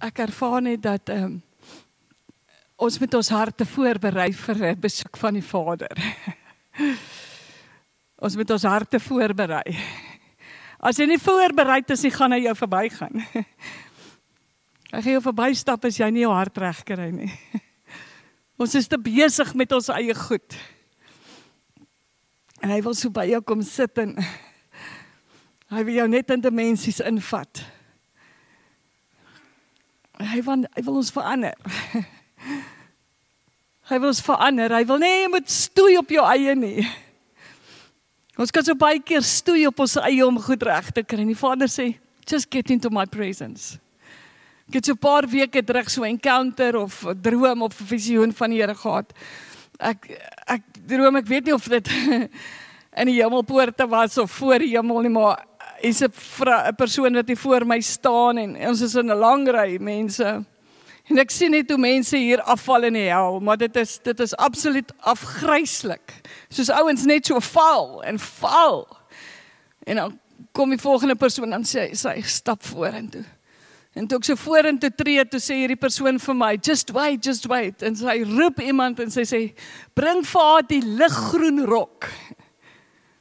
ek ervaar net dat ehm um, ons met ons harte voorberei vir 'n besoek van die Vader. ons met ons harte voorberei. As jy nie voorberei is nie, gaan hy jou verbygaan. Hy gaan jou verbystap as jy nie jou hart reg kry nie. Ons is te besig met ons eie goed. En hy wil so by jou kom sit en hy wil jou net in dimensies invat. Hy wil hy wil ons verander. Hy wil ons verander. Hy wil nie jy moet stoei op jou eie nie. Ons kan so baie keer stoei op ons eie om goed reg te kry. Die Vader sê, "Just get into my presence." Het so 'n paar weke terug so 'n encounter of 'n droom of 'n visioen van die Here gehad. Ek ek droom, ek weet nie of dit in die hemelpoorte was of voor die hemel nie, maar is 'n 'n persoon wat hier voor my staan en ons is in 'n lang ry mense. En ek sien net hoe mense hier afval in die hel, maar dit is dit is absoluut afgryslik. Soos ouens net so val en val. En dan kom die volgende persoon dan sê sy stap vorentoe. En toe ek so vorentoe tree, toe sê hierdie persoon vir my, "Just wait, just wait." En sy roep iemand en sy sê, "Bring vir haar die liggroen rok."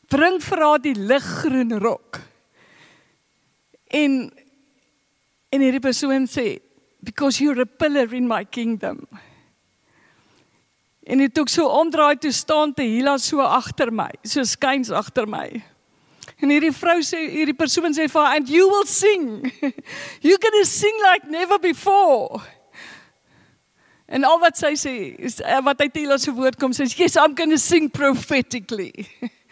Bring vir haar die liggroen rok. En en hierdie persoon sê, "Because you're a pillar in my kingdom." En dit ook so omdraai toe staan te Hila so agter my, so skuins agter my. En hierdie vrou sê hierdie persoon sê vir haar and you will sing. You're going to sing like never before. En al wat sy sê is eh, wat uit Hila se woord kom sê yes I'm going to sing prophetically.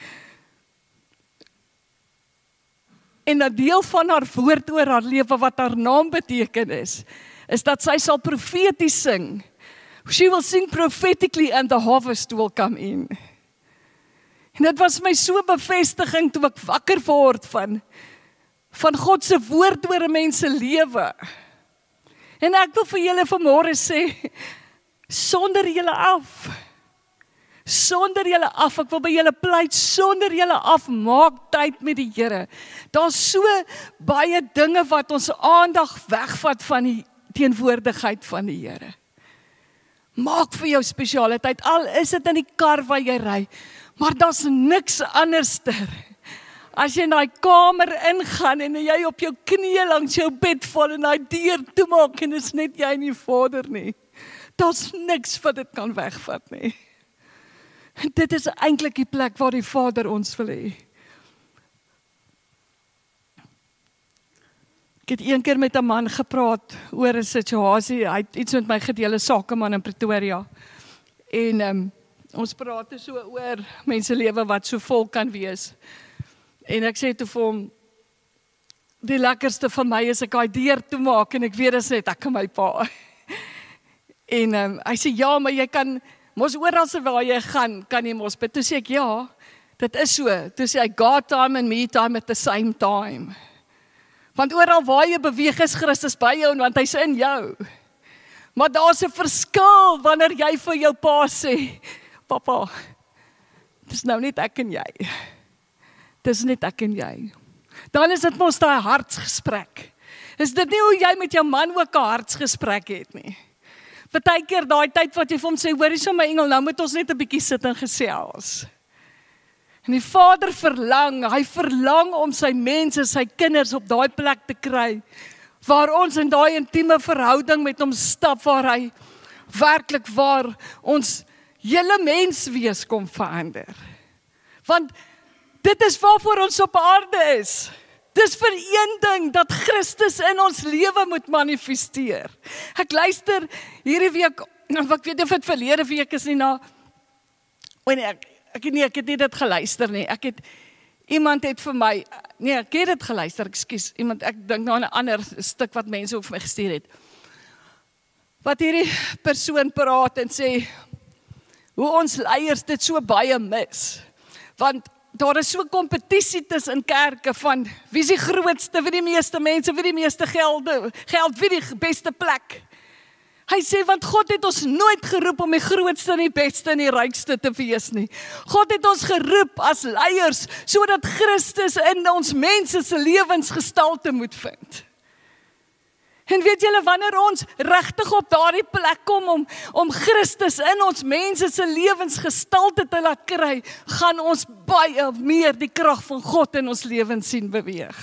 En 'n deel van haar woord oor haar lewe wat haar naam beteken is, is dat sy sal profeties sing. She will sing prophetically and the harvest will come in. En dit was my so bevestiging toe ek wakker word van van God se woord oor 'n mens se lewe. En ek wil vir julle vanmôre sê sonder julle af sonder julle af ek wil by julle pleit sonder julle af maak tyd met die Here. Daar's so baie dinge wat ons aandag wegvat van die teenwoordigheid van die Here. Maak vir jou spesiale tyd al is dit in die kar waar jy ry. Maar daar's niks anderster. As jy in daai kamer ingaan en jy op jou knieë langs jou bed val en daai deur toemaak en dit is net jy en die Vader nie. Daar's niks wat dit kan wegvat nie. Dit is eintlik die plek waar die Vader ons wil hê. Ek het een keer met 'n man gepraat oor 'n situasie. Hy het iets met my gedeel, 'n sakeman in Pretoria. En um, ons praat so oor mense lewe wat so vol kan wees. En ek sê toe vir hom die lekkerste vir my is ek daai deur toe maak en ek weet dit is net ek en my pa. En um, hy sê ja, maar jy kan mos oral waar jy gaan, kan jy mos bid. Toe sê ek ja, dit is so. Toe sê hy God time and me time at the same time. Want oral waar jy beweeg is Christus by jou want hy's in jou. Maar daar's 'n verskil wanneer jy vir jou pa sê, Pappa. Dis nou net ek en jy. Dis net ek en jy. Dan is dit mos daai hartsgesprek. Is dit nie hoe jy met jou man ook 'n hartsgesprek het nie? Partykeer daai tyd wat jy vir hom sê, hoorie so my engel, nou moet ons net 'n bietjie sit en gesels. En die Vader verlang, hy verlang om sy mense, sy kinders op daai plek te kry waar ons in daai intieme verhouding met hom stap waar hy werklik waar ons hele mens wees kom verander. Want dit is waarvoor ons op aarde is. Dis vir een ding dat Christus in ons lewe moet manifesteer. Ek luister hierdie week, ek weet of dit verlede week is nie na O nee, ek ek nee, ek het nie dit geluister nie. Ek het iemand het vir my nee, ek het dit geluister, ekskuus. Iemand ek dink nou aan 'n ander stuk wat mense op my gestuur het. Wat hierdie persoon praat en sê hoe ons leiers dit so baie mis. Want daar is so kompetisie tussen kerke van wie is die grootste, wie die meeste mense, wie die meeste gelde, geld, wie die beste plek. Hy sê want God het ons nooit geroep om die grootste en die beste en die rykste te wees nie. God het ons geroep as leiers sodat Christus in ons mense se lewens gestalte moet vind. En weet julle wanneer ons regtig op daardie plek kom om om Christus in ons mense se lewens gestalte te laat kry, gaan ons baie meer die krag van God in ons lewens sien beweeg.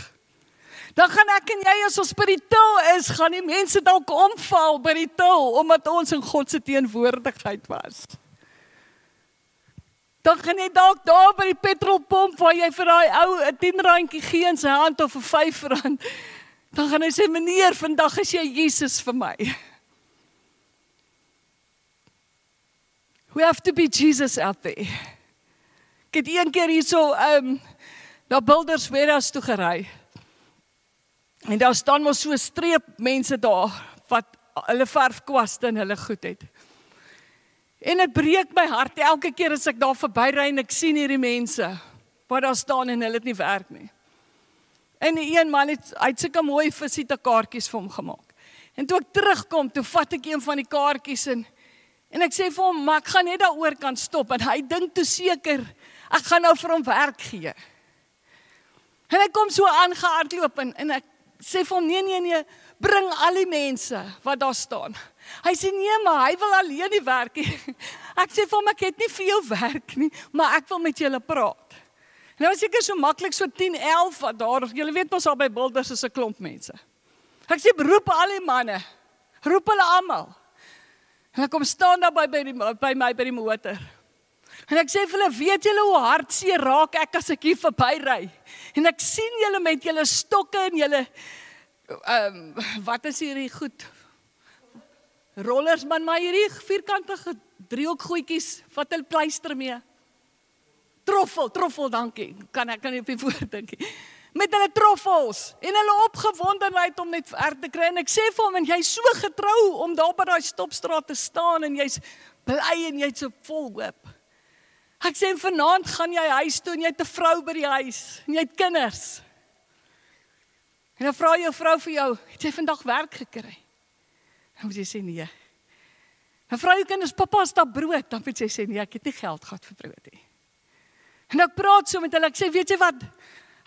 Dan gaan ek en jy as ons by die til is, gaan die mense dalk omval by die til omdat ons in God se teenwoordigheid was. Dan gaan jy dalk daar by die petrolpomp waar jy vir daai ou 'n 10 randjie gee in sy hand of 'n 5 rand Dan gaan hy sê meneer, vandag is jy Jesus vir my. We have to be Jesus out there. Ek het een keer hierso um, na Builders Warehouse toe gery. En daar staan mos so streep mense daar wat hulle verfkwaste in hulle goed het. En dit breek my hart elke keer as ek daar verbyry en ek sien hierdie mense wat daar staan en hulle het nie werk nie. En die een man het uit sulke mooi visitekaartjies vir hom gemaak. En toe ek terugkom, toe vat ek een van die kaartjies en en ek sê vir hom, "Maar ek gaan net daaroor kan stop." En hy dink toe seker, ek gaan nou vir hom werk gee. En hy kom so aangehardloop en en ek sê vir hom, "Nee, nee, nee, bring al die mense wat daar staan." Hy sê, "Nee, maar hy wil alleen die werk hê." Ek sê vir hom, "Ek het nie vir jou werk nie, maar ek wil met julle praat." Nou seker so maklik so 10, 11 wat daar, julle weet mos al by Boulders is 'n klomp mense. Ek sê roep al die manne. Roep hulle almal. Ek kom staan daar by by, die, by my by die motor. En ek sê vir hulle, weet julle hoe hartseer raak ek as ek hier verbyry? En ek sien julle met julle stokke en julle ehm um, wat is hierdie goed? Rollers man, maar hierdie vierkantige driehoekgoedjies, wat hulle pleister mee. Troffel, troffel, dankie. Kan ek kan nie op die woord dink nie. Met hulle troffels en hulle opgewondenheid om net ver te kry en ek sê vir hom en jy's so getrou om daar by daai stopstraat te staan en jy's bly en jy's so vol hoop. Ek sê vanaand gaan jy huis toe en jy het 'n vrou by die huis en jy het kinders. En dan vra jou vrou vir jou, het jy vandag werk gekry? Dan moet jy sê nee. Dan vra jou kinders, pappa, is daar brood? Dan moet jy sê nee, ek het nie geld gehad vir brood nie. En ek praat so met hulle. Ek sê, weet jy wat?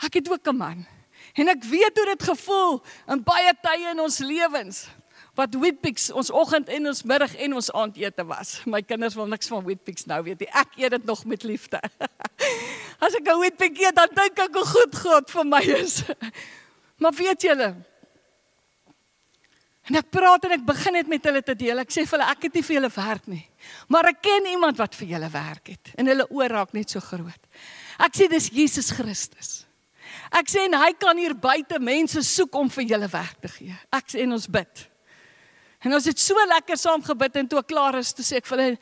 Ek het ook 'n man. En ek weet hoe dit gevoel in baie tye in ons lewens wat Witbix ons oggend en ons middag en ons aandete was. My kinders wil niks van Witbix nou weet nie. Ek eet dit nog met liefde. As ek 'n Witbix eet, dan dink ek hoe goed God vir my is. Maar weet julle, En ek praat en ek begin net met hulle te deel. Ek sê vir hulle ek het nie vir julle werk nie. Maar ek ken iemand wat vir julle werk het en hulle oor raak net so groot. Ek sê dis Jesus Christus. Ek sê en hy kan hier buite mense soek om vir julle werk te gee. Ek sê en ons bid. En ons het so lekker saam gebid en toe ek klaar is, toe sê ek vir hulle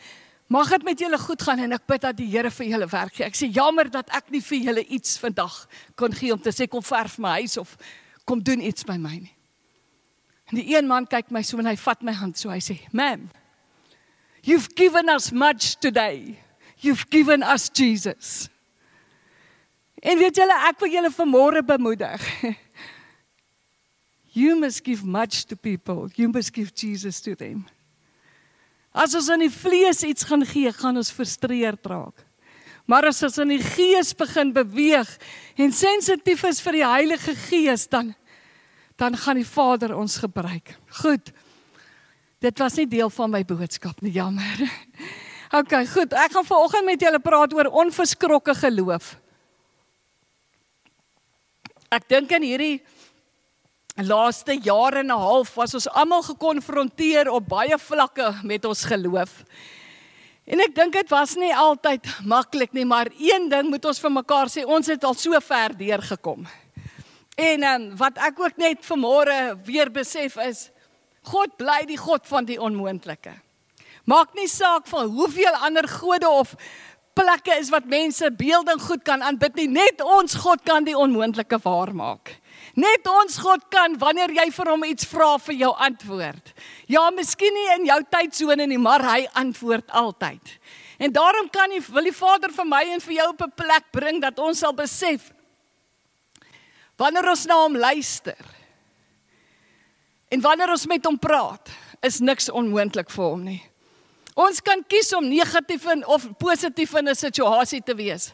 mag dit met julle goed gaan en ek bid dat die Here vir julle werk gee. Ek sê jammer dat ek nie vir julle iets vandag kon gee om te sê kom verf my huis of kom doen iets by my nie. En die een man kyk my so en hy vat my hand so hy sê, "Ma'am, you've given us much today. You've given us Jesus." En weet julle, ek wil julle vanmôre bemoedig. You must give much to people. You must give Jesus to them. As ons in die vlees iets gaan gee, gaan ons frustreerd raak. Maar as ons in die gees begin beweeg en sensitief is vir die Heilige Gees, dan dan gaan die Vader ons gebruik. Goed. Dit was nie deel van my boodskap nie, jammer. OK, goed. Ek gaan vanoggend met julle praat oor onverskrokke geloof. Ek dink in hierdie laaste jare en 'n half was ons almal gekonfronteer op baie vlakke met ons geloof. En ek dink dit was nie altyd maklik nie, maar een ding moet ons vir mekaar sê, ons het al so ver deurgekom. En um, wat ek ook net vanmôre weer besef is God bly die God van die onmoontlike. Maak nie saak van hoeveel ander gode of plekke is wat mense beelding goed kan aanbid nie, net ons God kan die onmoontlike waar maak. Net ons God kan wanneer jy vir hom iets vra vir jou antwoord. Ja, miskien nie in jou tydsone nie, maar hy antwoord altyd. En daarom kan hy wil die Vader vir my en vir jou op 'n plek bring dat ons sal besef Wanneer ons na hom luister en wanneer ons met hom praat, is niks onmoontlik vir hom nie. Ons kan kies om negatief en of positief in 'n situasie te wees.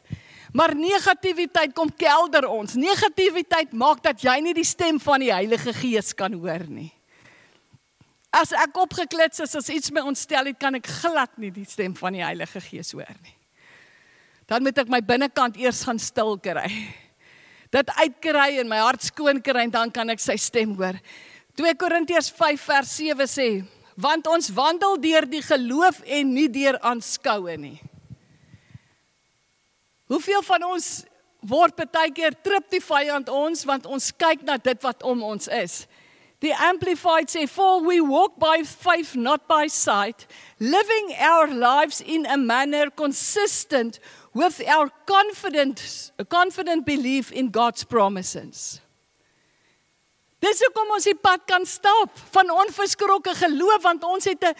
Maar negativiteit kom kelder ons. Negativiteit maak dat jy nie die stem van die Heilige Gees kan hoor nie. As ek opgeklits is as iets my ontstel het, kan ek glad nie die stem van die Heilige Gees hoor nie. Dan moet ek my binnekant eers gaan stil kry. Dit uitkry en my hart skoon kry en dan kan ek sy stem hoor. 2 Korintiërs 5 vers 7 sê, want ons wandel deur die geloof en nie deur aanskoue nie. Hoeveel van ons word baie keer trip die vyand ons want ons kyk na dit wat om ons is. The Amplified say, For we walk by faith, not by sight, living our lives in a manner consistent with our confident, confident belief in God's promises. Dis hoekom ons die pad kan stap van onverskrokke geloof want ons het 'n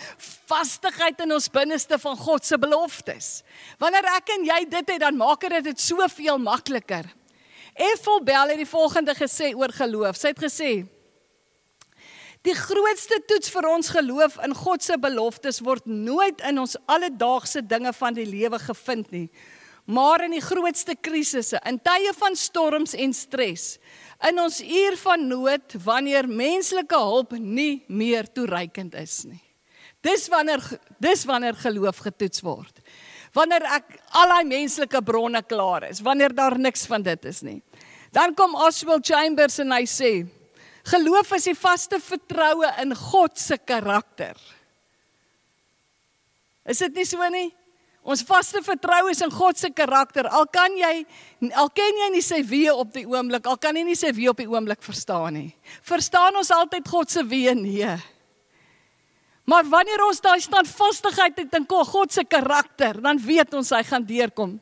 vastigheid in ons binneste van God se beloftes. Wanneer ek en jy dit het, dan maak dit dit soveel makliker. Ethel Bell het die volgende gesê oor geloof. Sy het gesê: Die grootste toets vir ons geloof in God se beloftes word nooit in ons alledaagse dinge van die lewe gevind nie, maar in die grootste krisisse, in tye van storms en stres in ons uur van nood wanneer menslike hulp nie meer toereikend is nie. Dis wanneer dis wanneer geloof getoets word. Wanneer ek al daai menslike bronne klaar is, wanneer daar niks van dit is nie. Dan kom Oswald Chambers en hy sê: Geloof is die vaste vertroue in God se karakter. Is dit nie so nie? Ons vaste vertroue is in God se karakter. Al kan jy al ken jy nie sy wie op die oomblik, al kan jy nie sy wie op die oomblik verstaan nie. Verstaan ons altyd God se wie nee. Maar wanneer ons daai standvastigheid het in God se karakter, dan weet ons hy gaan deurkom.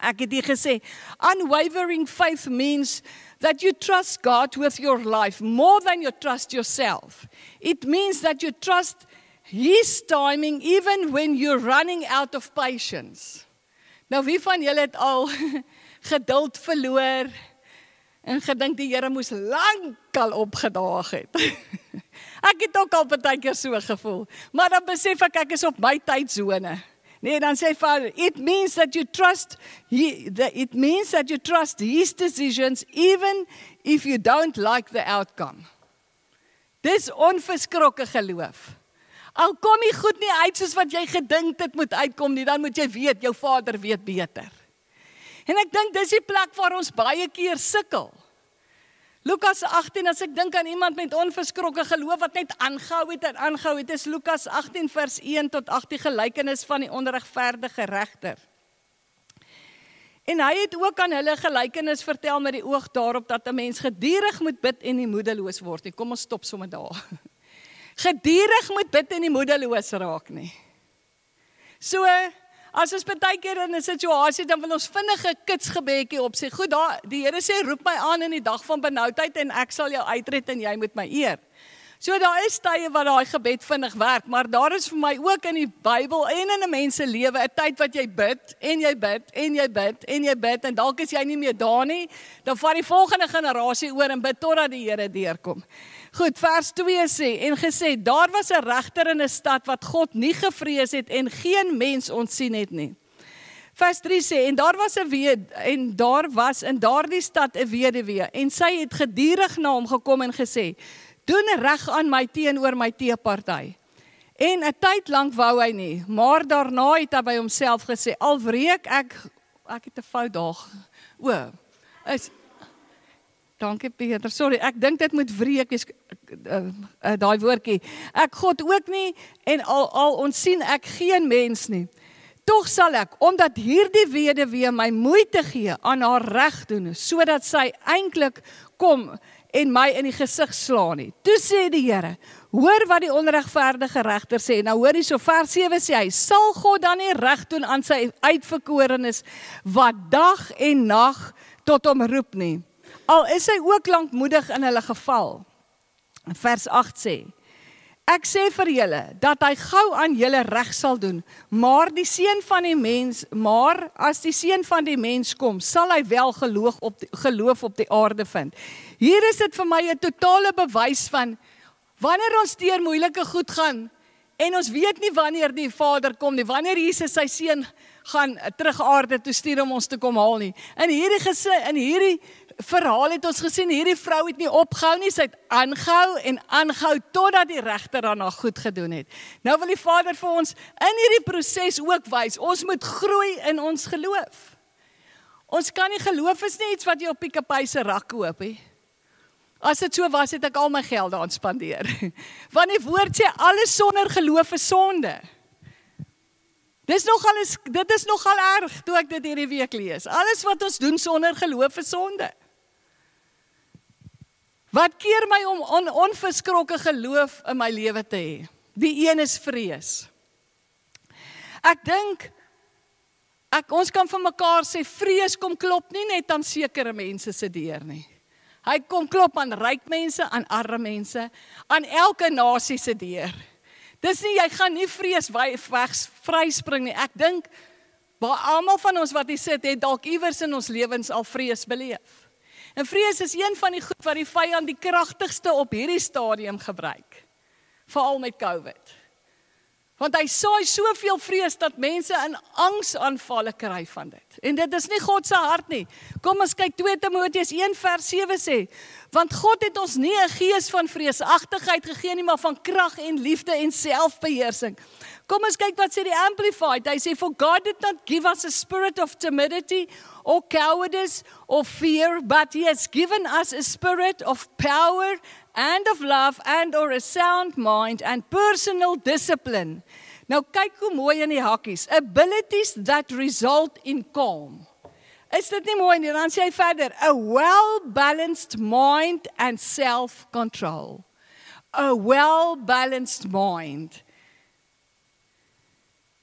Ek het hier gesê, unwavering faith means that you trust God with your life more than you trust yourself. It means that you trust His timing even when you're running out of patience. Nou wie van julle het al geduld verloor en gedink die Here moes lankal opgedaag het. ek het ook al baie keer so gevoel, maar dan besef ek ek is op my tydsone. Nee, dan sê Vader, it means that you trust he, that it means that you trust his decisions even if you don't like the outcome. Dis onverskrokke geloof. Al kom nie goed nie uit soos wat jy gedink dit moet uitkom nie, dan moet jy weet jou Vader weet beter. En ek dink dis die plek waar ons baie keer sukkel. Lukas 18 as ek dink aan iemand met onverskrokke geloof wat net aangehou het en aangehou het, is Lukas 18 vers 1 tot 8 die gelykenis van die onregverdige regter. En hy het ook aan hulle gelykenis vertel met die oog daarop dat 'n mens gedurig moet bid en nie moedeloos word nie. Kom ons stop sommer daar gedurig moet bid en nie moedeloos raak nie. So as ons baie keer in 'n situasie dan wil ons vinnige kitsgebedjie op sê. Goed, daar die Here sê roep my aan in die dag van benoudheid en ek sal jou uitred en jy moet my eer. So daar is tye wat daai gebed vinnig werk, maar daar is vir my ook in die Bybel en in 'n mens se lewe 'n tyd wat jy bid en jy bid en jy bid en jy bid en dalk is jy nie meer daar nie, dan vat die volgende generasie oor en bid totdat die Here deurkom. Goed, vers 2 sê en gesê daar was 'n regter in 'n stad wat God nie gevrees het en geen mens ontsien het nie. Vers 3 sê en daar was 'n wed en daar was in daardie stad 'n weduwee en sy het gedurig na hom gekom en gesê: "Doen reg aan my teenoor my teeparty." En 'n tyd lank wou hy nie, maar daarna het hy by homself gesê: "Al wreek ek ek het 'n fout daar." O, is Dankie Peter. Sorry, ek dink dit moet wreek is uh, uh, daai woordjie. Ek God ook nie en al al ons sien ek geen mens nie. Tog sal ek omdat hierdie weduwee my moeite gee aan haar reg doen sodat sy eintlik kom en my in die gesig slaan nie. Toe sê die Here, hoor wat die onregverdige regter sê. Nou hoor jy so vers 7 sê hy, sal God dan nie reg doen aan sy uitverkorenes wat dag en nag tot hom roep nie? Al is hy ook lankmoedig in hulle geval. Vers 8 sê: Ek sê vir julle dat hy gou aan julle reg sal doen, maar die seun van die mens, maar as die seun van die mens kom, sal hy wel geloof op die, geloof op die aarde vind. Hier is dit vir my 'n totale bewys van wanneer ons deur moeilike goed gaan en ons weet nie wanneer die Vader kom nie, wanneer Jesus sy seun gaan terug aarde toe stuur om ons te kom haal nie. In hierdie gesin, in hierdie verhaal het ons gesien hierdie vrou het nie opgehou nie, sy het aangehou en aangehou totdat die regter haar na goed gedoen het. Nou wil die Vader vir ons in hierdie proses ook wys, ons moet groei in ons geloof. Ons kan nie geloof is nie iets wat jy op Pick-n-Pay se rak koop nie. As dit so was, het ek al my geld daaraan spandeer. Want die woord sê alles sonder geloof is sonde. Dis nogal is dit is nogal erg toe ek dit hierdie week lees. Alles wat ons doen sonder geloof is sonde. Wat keer my om on, onverskrokke geloof in my lewe te hê? Die een is vrees. Ek dink ek ons kan vir mekaar sê vrees kom klop nie net aan sekere mense se deur nie. Hy kom klop aan ryk mense, aan arme mense, aan elke nasie se deur. Dis nie jy gaan nie vrees weg vryspring nie. Ek dink baie almal van ons wat hier sit het dalk iewers in ons lewens al vrees beleef. En vrees is een van die goed wat die vyand die kragtigste op hierdie stadium gebruik. Veral met COVID. Want hy saai soveel vrees dat mense in angsaanvalle kry van dit. En dit is nie God se hart nie. Kom ons kyk 2 Timoteus 1 vers 7 sê, want God het ons nie 'n gees van vreesagtigheid gegee nie, maar van krag en liefde en selfbeheersing. Kom ons kyk wat sê die amplified. Hy sê for God did not give us a spirit of timidity or cowardice or fear, but he has given us a spirit of power and of love and or a sound mind and personal discipline. Nou kyk hoe mooi in die hakkies, abilities that result in calm. Is dit nie mooi nie? Dan sê hy verder, a well-balanced mind and self-control. A well-balanced mind.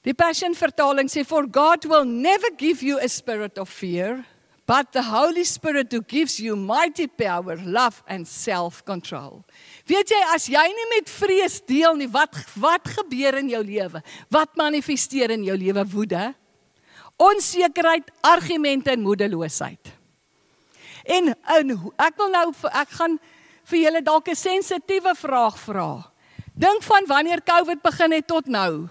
Die Passion vertaling sê for God will never give you a spirit of fear, but the Holy Spirit who gives you mighty power, love and self-control. Weet jy as jy nie met vrees deel nie, wat wat gebeur in jou lewe? Wat manifesteer in jou lewe? Woede, onsekerheid, argumente en moedeloosheid. En, en ek wil nou ek gaan vir julle dalk 'n sensitiewe vraag vra. Dink van wanneer COVID begin het tot nou.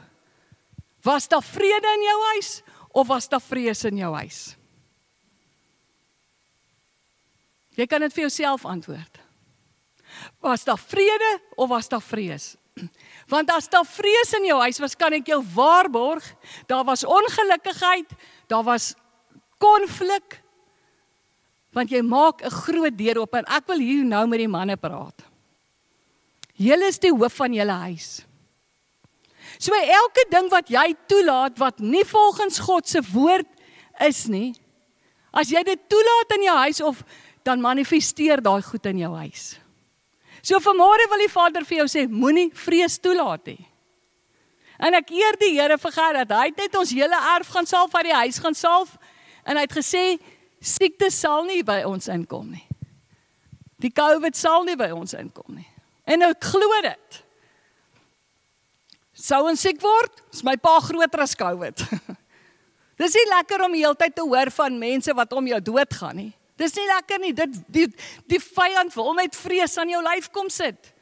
Was daar vrede in jou huis of was daar vrees in jou huis? Jy kan dit vir jouself antwoord. Was daar vrede of was daar vrees? Want as daar vrees in jou huis was, kan ek jou waarborg, daar was ongelukkigheid, daar was konflik. Want jy maak 'n groot deur oop en ek wil hier nou met die manne praat. Julle is die hoof van julle huis. So elke ding wat jy toelaat wat nie volgens God se woord is nie, as jy dit toelaat in jou huis of dan manifesteer daai goed in jou huis. So vanmôre wil die Vader vir jou sê, moenie vrees toelaat nie. En ek eer die Here vir Gerard. Hy het net ons hele erf gaan salf uit die huis gaan salf en hy het gesê siekte sal nie by ons inkom nie. Die COVID sal nie by ons inkom nie. En ek glo dit. Sou ons siek word? Is my pa groter as COVID. Dis nie lekker om heeltyd te hoor van mense wat om jou doodgaan nie. Dis nie lekker nie. Dit die die vyand wil net vrees aan jou lyf kom sit.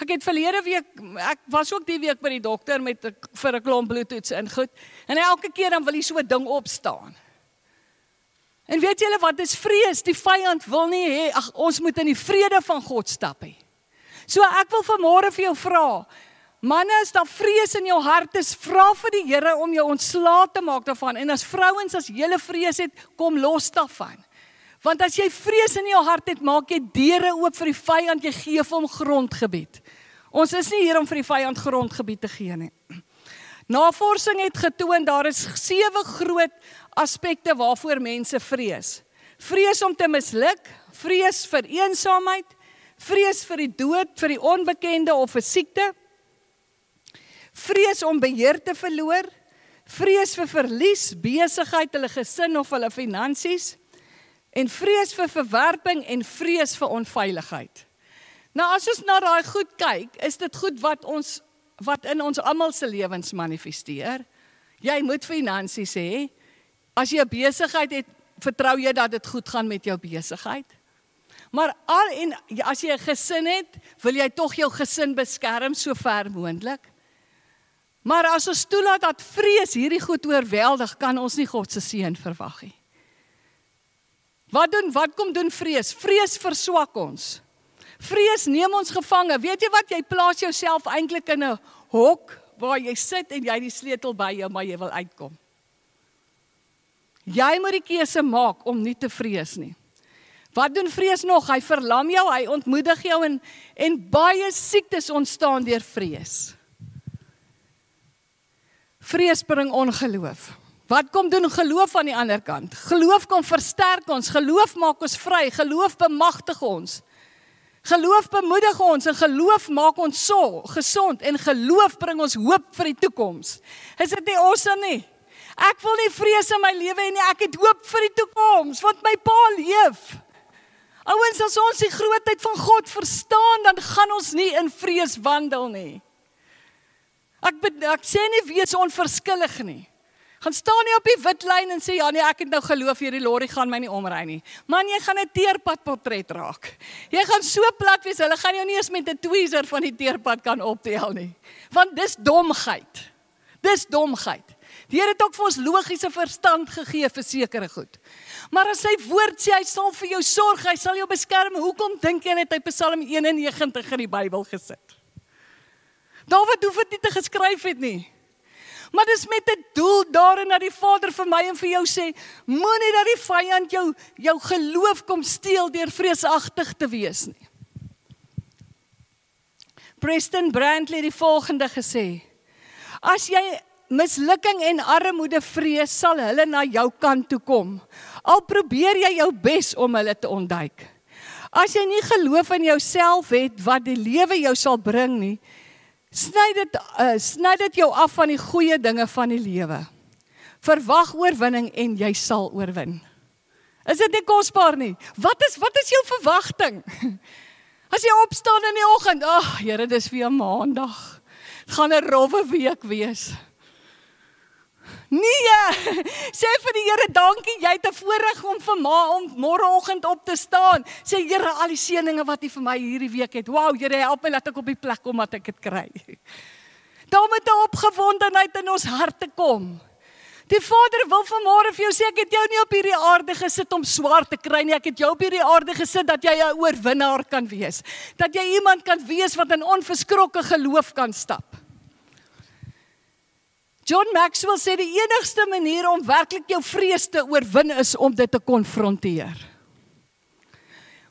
Ek het verlede week ek was ook die week by die dokter met vir 'n klomp bloedtoets en goed. En elke keer dan wil hy so 'n ding opstaan. En weet julle wat is vrees? Die vyand wil nie hê ag ons moet in die vrede van God stap nie. So ek wil vanmôre vir jou vra. Manne, as daar vrees in jou hart is, vra vir die Here om jou ontslae te maak daarvan. En as vrouens as jy vrees het, kom los daarvan. Want as jy vrees in jou hart het, maak jy deure oop vir die vyand, jy gee hom grondgebied. Ons is nie hier om vir die vyand grondgebied te gee nie. Navorsing het getoon daar is sewe groot aspekte waarvoor mense vrees. Vrees om te misluk, vrees vir eensaamheid, vrees vir die dood, vir die onbekende of 'n siekte. Vrees om beheer te verloor, vrees vir verlies, besigheid, hulle gesin of hulle finansies en vrees vir verwerping en vrees vir onveiligheid. Nou as ons na daai goed kyk, is dit goed wat ons wat in ons almal se lewens manifesteer. Jy moet finansies hê. As jy 'n besigheid het, vertrou jy dat dit goed gaan met jou besigheid. Maar al en as jy 'n gesin het, wil jy tog jou gesin beskerm so ver moontlik. Maar as ons toelaat dat vrees hierdie goed oorweldig, kan ons nie God se seën verwag nie. Wat doen wat kom doen vrees? Vrees verswak ons. Vrees neem ons gevange. Weet jy wat? Jy plaas jouself eintlik in 'n hok waar jy sit en jy die sleutel by jou, maar jy wil uitkom. Jy moet die keuse maak om nie te vrees nie. Wat doen vrees nog? Hy verlam jou, hy ontmoedig jou en en baie siektes ontstaan deur vrees. Vrees bring ongeloof. Wat kom doen geloof aan die ander kant? Geloof kom versterk ons, geloof maak ons vry, geloof bemagtig ons. Geloof bemoedig ons en geloof maak ons so gesond en geloof bring ons hoop vir die toekoms. Is dit nie awesome nie? Ek wil nie vrees in my lewe hê nie, ek het hoop vir die toekoms want my pa leef. Ouens, as ons die grootheid van God verstaan, dan gaan ons nie in vrees wandel nie. Ek ek sê nie wees onverskillig nie. Gaan staan nie op die wit lyn en sê ja nee, ek het nou geloof hierdie lorry gaan my nie omry nie. Man, jy gaan 'n teerpad portret raak. Jy gaan so plat wees, hulle gaan jou nie eens met 'n tweezer van die teerpad kan optel nie. Want dis domheid. Dis domheid. Die Here het ook vir ons logiese verstand gegee vir sekere goed. Maar as sy woord sê hy sal vir jou sorg, hy sal jou beskerm, hoekom dink jy net hy Psalm 91 in die Bybel gesit? Dawid hoef dit nie te geskryf het nie. Maar dis met 'n doel daarin dat die Vader vir my en vir jou sê, moenie dat die vyand jou jou geloof kom steel deur vreesagtig te wees nie. Preston Brantley het die volgende gesê: As jy mislukking en armoede vrees, sal hulle na jou kant toe kom. Al probeer jy jou bes om hulle te ontduik. As jy nie geloof in jouself het wat die lewe jou sal bring nie, sny dit uh, sny dit jou af van die goeie dinge van die lewe. Verwag oorwinning en jy sal oorwin. Is dit nie kosbaar nie? Wat is wat is jou verwagting? As jy opstaan in die oggend, ag, oh, Here, dis weer maandag. Dit gaan 'n rowwe week wees. Nee, sê vir die Here dankie, jy het 'n voorreg om vir ma om môreoggend op te staan. Sê Here, al die seëninge wat U vir my hierdie week het. Wow, Here, help my laat ek op die plek kom wat ek dit kry. Daar moet 'n opgewondenheid in ons harte kom. Die Vader wil vanmôre vir jou sê ek het jou nie op hierdie aarde gesit om swaar te kry nie. Ek het jou op hierdie aarde gesit dat jy 'n oorwinnaar kan wees. Dat jy iemand kan wees wat in onverskrokke geloof kan stap. John Maxwell sê die enigste manier om werklik jou vrees te oorwin is om dit te konfronteer.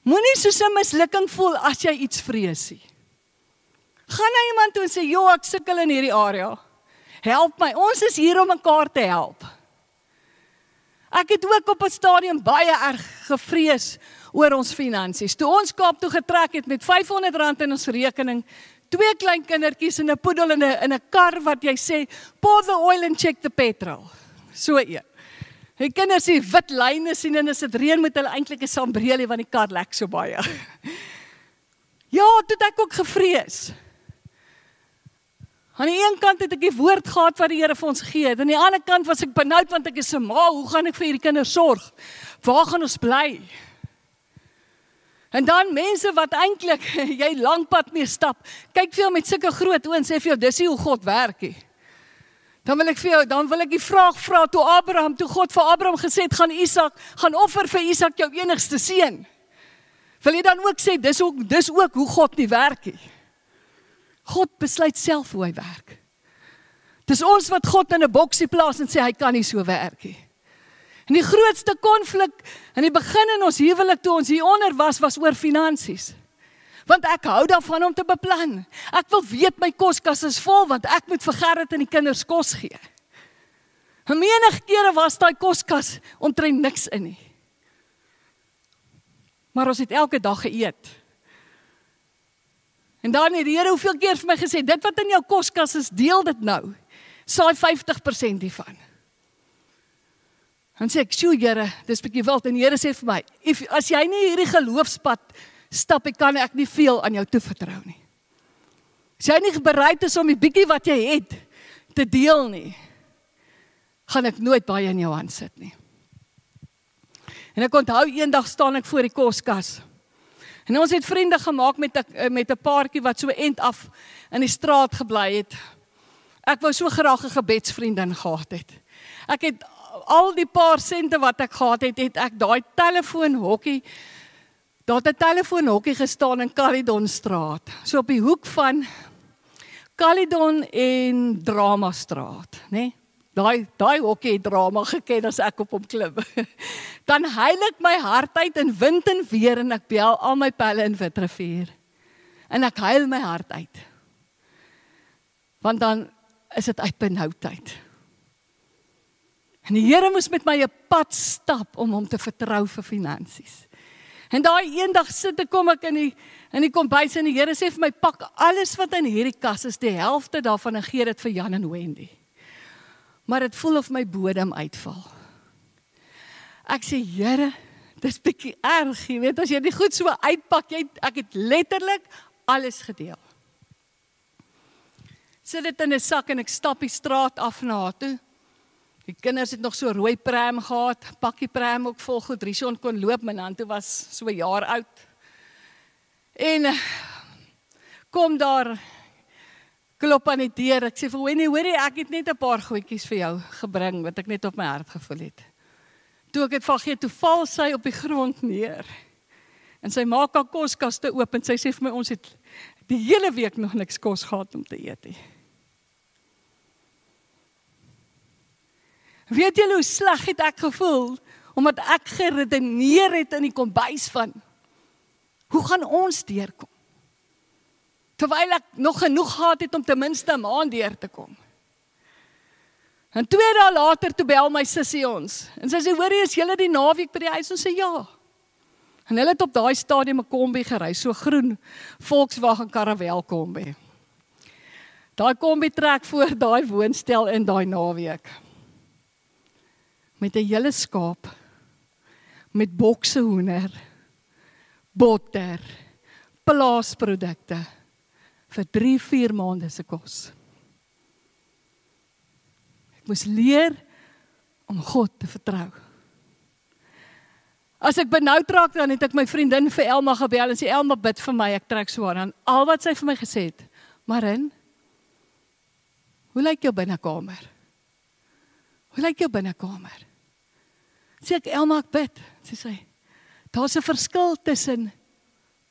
Moenie soos 'n mislukking voel as jy iets vrees nie. Gaan na iemand toe en sê, "Jo, ek sukkel in hierdie area. Help my. Ons is hier om mekaar te help." Ek het ook op 'n stadium baie erg gevrees oor ons finansies. Toe ons Kaap toe getrek het met R500 in ons rekening, twee klein kindertjies en 'n poedel in 'n in 'n kar wat jy sê pour the oil and check the petrol. So een. Die kinders sien wit lyne sien en as dit reën moet hulle eintlik 'n sambreelie want die kar lek so baie. Ja, dit ek ook gevrees. Aan die een kant het ek die woord gehad wat die Here vir ons gee, aan die ander kant was ek benoud want ek is 'n ma, hoe gaan ek vir hierdie kinders sorg? Waar gaan ons bly? En dan mense wat eintlik jy lankpad mee stap, kyk vir jou met sulke groot oë en sê vir jou dis nie hoe God werk nie. Dan wil ek vir jou, dan wil ek die vraag vra toe Abraham, toe God vir Abraham gesê het gaan Isak, gaan offer vir Isak jou enigste seun. Wil jy dan ook sê dis ook dis ook hoe God nie werk nie. God besluit self hoe hy werk. Dis ons wat God in 'n boksie plaas en sê hy kan nie so werk nie. En die grootste konflik in die begin in ons huwelik toe ons hier onder was was oor finansies. Want ek hou daarvan om te beplan. Ek wil weet my koskas is vol want ek moet vir Gerrit en die kinders kos gee. Menige kere was daai koskas omtrent niks in nie. Maar ons het elke dag geëet. En dan het die Here hoeveel keer vir my gesê, dit wat in jou koskas is, deel dit nou. Saai 50% hiervan. Dan sê ek, "Sjoe Here, dis bietjie wild." En die Here sê vir my, "If as jy nie hierdie geloofspad stap, ek kan ek nie veel aan jou toevertrou nie. As jy nie bereid is om die bietjie wat jy het te deel nie, gaan ek nooit baie in jou hand sit nie." En ek onthou eendag staan ek voor die koskas. En ons het vriende gemaak met 'n met 'n paartjie wat so end af in die straat gebly het. Ek wou so graag 'n gebedsvriendin gehad het. Ek het al die paar sente wat ek gehad het, het ek daai telefoonhokkie daar 'n telefoonhokkie gestaan in Caledon straat. So op die hoek van Caledon en Drama straat, né? Nee? Daai daai hokkie het drama geken as ek op hom klim. Dan huil ek my hart uit in wind en weer en ek bel al my pelle in Witrifuur. En ek huil my hart uit. Want dan is dit uit benoudheid. En die Here moes met my 'n pad stap om hom te vertrou vir finansies. En daai eendag sit ek kom ek in die in die kombuis en die Here sê vir my pak alles wat in hierdie kas is, die helfte daarvan en gee dit vir Jan en Wendy. Maar dit voel of my bodem uitval. Ek sê Here, dis bietjie erg, jy weet as jy dit goed so uitpak, jy ek het letterlik alles gedeel. Sit dit in 'n sak en ek stap die straat af na haar toe. Die kinders het nog so rooi pram gehad, pakkie pram ook vol goed. Rison kon loop, my nan toe was so 'n jaar oud. En eh, kom daar klop aan die deur. Ek sê vir Winnie, hoorie, ek het net 'n paar goedjies vir jou gebring wat ek net op my hart gevoel het. Toe ek dit van gee, toe val sy op die grond neer. En sy maak haar koskaste oop en sy sê vir my ons het die hele week nog niks kos gehad om te eet nie. Weet julle hoe sleg het ek gevoel omdat ek geredeneer het in die kombuis van hoe gaan ons deurkom? Terwyl ek nog genoeg gehad het om ten minste 'n maand deur te kom. En twee dae later toe bel my sussie ons. En sy sê: "Hoorie, is julle die naweek by die huis?" Ons sê: "Ja." En hulle het op daai stadium 'n kombi gery, so groen Volkswagen Caravelle kombi. Daai kombi trek voor daai woonstel in daai naweek. Met 'n hele skaap met bokse hoender, botter, plaasprodukte vir 3-4 maande se kos. Ek moes leer om God te vertrou. As ek benoud raak dan het ek my vriendin vir Elma gebel en sê Elma bid vir my, ek trek swaar aan. Al wat sy vir my gesê het, Marin, hoe lyk jou binnekamer? Hoe lyk jou binnekamer? Sê ek Elma ek bid, sê sy. Daar's 'n verskil tussen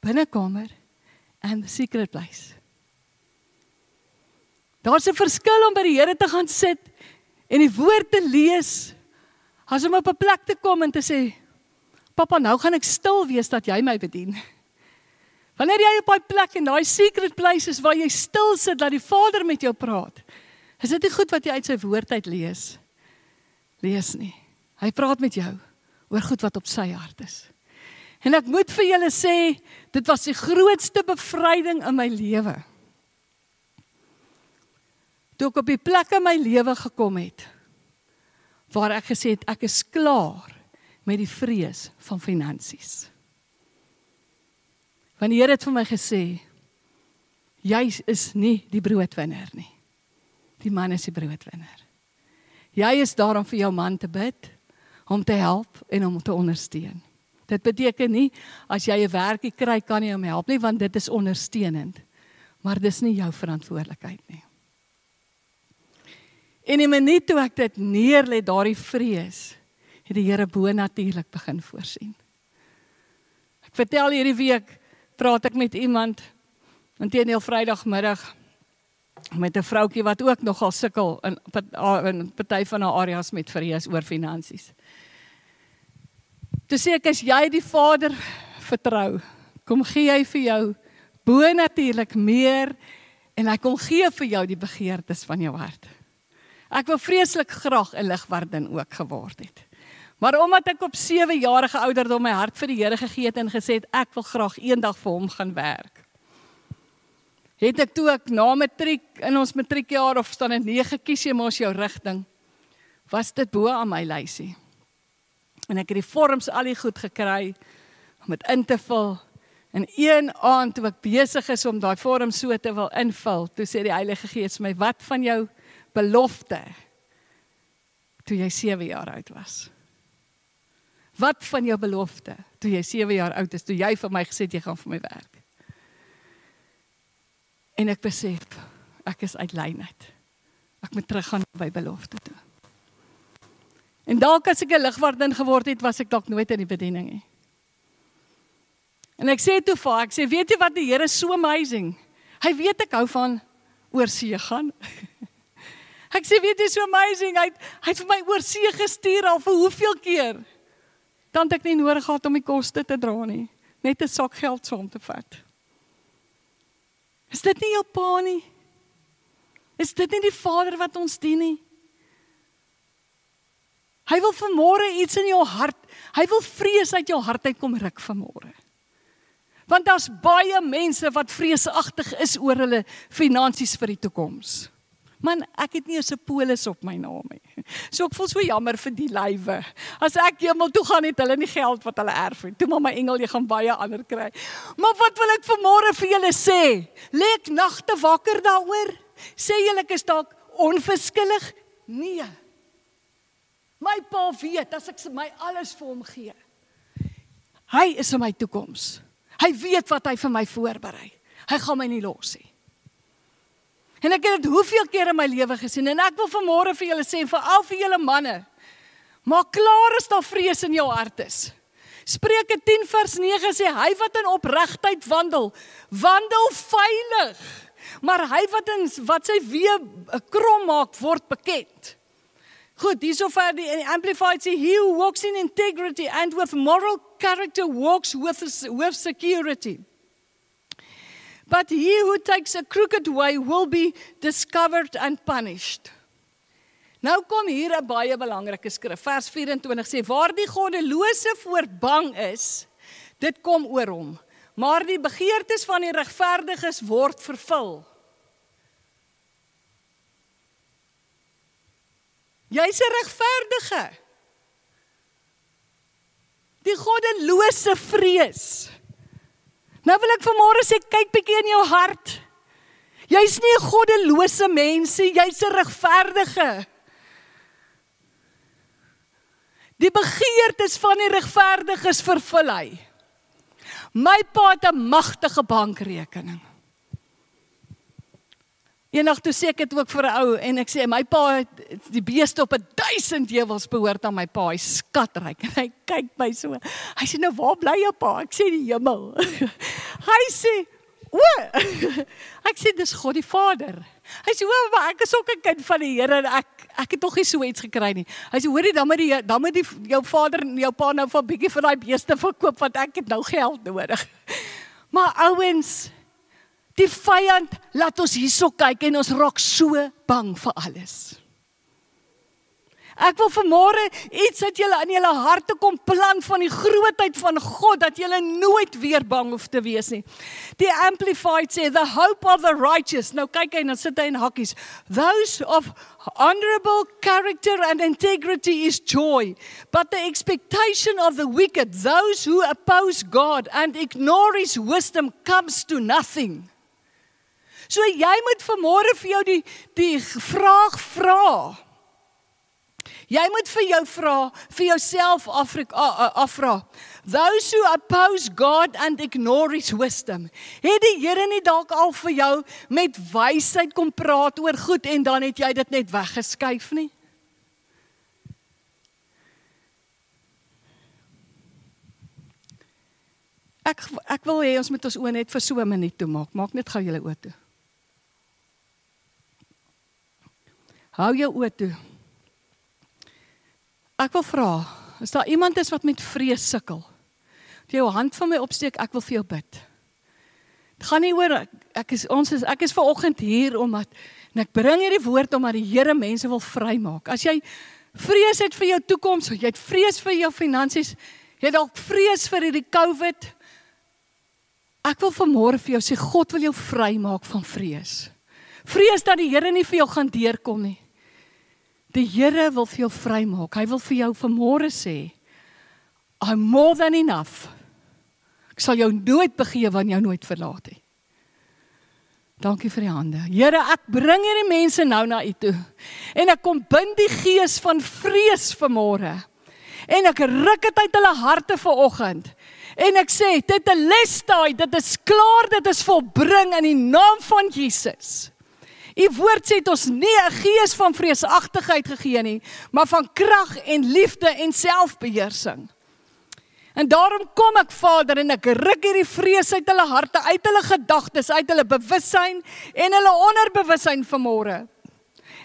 binnekamer en secret place. Daar's 'n verskil om by die Here te gaan sit en die woord te lees. As om op 'n plek te kom en te sê, Pappa, nou gaan ek stil wees dat jy my bedien. Wanneer jy op daai plek en daai secret place is waar jy stil sit dat die Vader met jou praat. Is dit nie goed wat jy uit sy woord uit lees? Lees nie. Hy praat met jou oor goed wat op sy hart is. En ek moet vir julle sê, dit was die grootste bevryding in my lewe. Toe ek op die plek in my lewe gekom het waar ek gesê het ek is klaar met die vrees van finansies. Want die Here het vir my gesê jy is nie die broodwinner nie. Die man is die broodwinner. Jy is daar om vir jou man te bid, om te help en om te ondersteun. Dit beteken nie as jy 'n werkie kry kan jy hom help nie want dit is ondersteunend. Maar dis nie jou verantwoordelikheid nie. En in 'n minuut toe ek dit neerlê daardie vrees het die Here bo natuurlik begin voorsien. Ek vertel hierdie week praat ek met iemand intedeel Vrydagmiddag met 'n vroutjie wat ook nogal sukkel in in party van haar areas met vrees oor finansies. Toe sê ek as jy die Vader vertrou, kom gee hy vir jou bo natuurlik meer en hy kom gee vir jou die begeertes van jou hart. Ek wil vreeslik graag 'n ligwardin ook geword het. Maar omdat ek op 7 jarige ouderdom my hart vir die Here gegee het en gesê het ek wil graag eendag vir hom gaan werk. Het ek toe ek na matriek in ons matriekjaar of staan in 9 kies jy mos jou rigting. Was dit bo aan my lysie. En ek het die vorms al die goed gekry om dit in te vul. En een aand toe ek besig is om daai vorm so te wil invul, toe sê die Heilige Gees my, "Wat van jou belofte toe jy 7 jaar oud was?" Wat van jou belofte toe jy 7 jaar oud is, toe jy vir my gesê het jy gaan vir my werk? En ek besef ek is uit lyn uit. Ek moet teruggaan by belofte toe. En dalk as ek 'n ligwardin geword het, was ek dalk nooit in die bediening nie. En ek sê toe vir ek sê weet jy wat die Here so amazing. Hy weet ek hou van oorsee gaan. ek sê weet jy so amazing. Hy hy het vir my oorsee gestuur al vir hoeveel keer. Dan het ek nie nodig gehad om die koste te dra nie. Net 'n sak geld saam te vat. Is dit nie jou pa nie? Is dit nie die Vader wat ons dien nie? Hy wil vanmôre iets in jou hart. Hy wil vrees uit jou hart uitkom ruk vanmôre. Want daar's baie mense wat vreesagtig is oor hulle finansies vir die toekoms. Man, ek het nie 'n polis op my naam nie. So ek voel so jammer vir die lywe. As ek hemel toe gaan het hulle nie geld wat hulle erf nie. Toe maar my engel jy gaan baie ander kry. Maar wat wil ek vanmôre vir julle sê? Lê ek nagte wakker daaroor? Sê julle ek is dalk onverskillig? Nee. My pa weet as ek my alles vir hom gee. Hy is in my toekoms. Hy weet wat hy vir my voorberei. Hy gaan my nie los nie. En ek het dit hoeveel keer in my lewe gesien en ek wil vanmôre vir julle sê vir al vir julle manne. Maak klaar as daar vrees in jou hart is. Spreuke 10 vers 9 sê hy wat in opregtheid wandel, wandel veilig. Maar hy wat in wat sy weë krom maak word bekend. Goed, hierso vir die amplified sê he who walks in integrity and with moral character walks with with security. But he who takes a crooked way will be discovered and punished. Nou kom hier 'n baie belangrike skrif. Vers 24 sê: "Waar die goddelose voor bang is, dit kom oor hom, maar die begeertes van die regverdiges word vervul." Jy's 'n regverdige. Die goddelose vrees. Nou wil ek vanmôre sê kyk bietjie in jou hart. Jy's nie 'n goddelose mens nie, jy's 'n regverdige. Die begeertes van die regverdiges vervul hy. My pa het 'n magtige bankrekening. Eendag toe sê ek dit ook vir 'n ou en ek sê my pa het die beeste op 'n 1000 heuwels behoort aan my pa, hy skatryk en hy kyk my so. Hy sê nou waar bly jou pa? Ek sê die hemel. hy sê o. ek sê dis God die Vader. Hy sê o, maar ek is ook 'n kind van die Here en ek ek het tog nie so iets gekry nie. Hy sê hoorie dan moet die dan moet die jou vader en jou pa nou vir 'n bietjie van daai beeste verkoop want ek het nou geld nodig. maar ouens Die vyand laat ons hierso kyk en ons raak so bang vir alles. Ek wil vanmôre iets uit julle in julle harte kom plan van die grootheid van God dat julle nooit weer bang hoef te wees nie. Die amplified sê the hope of the righteous. Nou kyk hy en dan sit hy in hakkies. Those of honorable character and integrity is joy, but the expectation of the wicked, those who oppose God and ignore his wisdom comes to nothing. So jy moet vanmôre vir jou die die vraag vra. Jy moet vir jou vra, vir jouself afvra. Those who oppose God and ignore his wisdom. Het die Here nie dalk al vir jou met wysheid kom praat oor goed en dan het jy dit net weggeskuif nie? Ek ek wil hê ons moet ons oë net vir so 'n minuut toe maak. Maak net gou julle oë toe. Hou jou oë toe. Ek wil vra, is daar iemand is wat met vrees sukkel? Jy jou hand van my opsteek, ek wil vir jou bid. Dit gaan nie oor ek is ons is ek is ver oggend hier omdat en ek bring hierdie woord omdat die Here mense wil vrymaak. As jy vrees het vir jou toekoms, jy het vrees vir jou finansies, jy het dalk vrees vir hierdie COVID. Ek wil vanmôre vir jou sê God wil jou vrymaak van vrees. Vrees dat die Here nie vir jou gaan deurkom nie. Die Here wil vir jou vrymaak. Hy wil vir jou vanmôre sê, I'm more than enough. Ek sal jou nooit begewe van jou nooit verlaat nie. Dankie vir die hande. Here, ek bring hierdie mense nou na U toe. En ek kom bind die gees van vrees vanmôre. En ek ruk dit uit hulle harte vanoggend. En ek sê, dit is 'n les daai, dit is klaar, dit is volbring in die naam van Jesus. U woord sê dit ons nie 'n gees van vreesagtigheid gegee nie, maar van krag en liefde en selfbeheersing. En daarom kom ek Vader en ek ruk hierdie vrees uit hulle harte, uit hulle gedagtes, uit hulle bewussyn en hulle onderbewussyn vanmôre.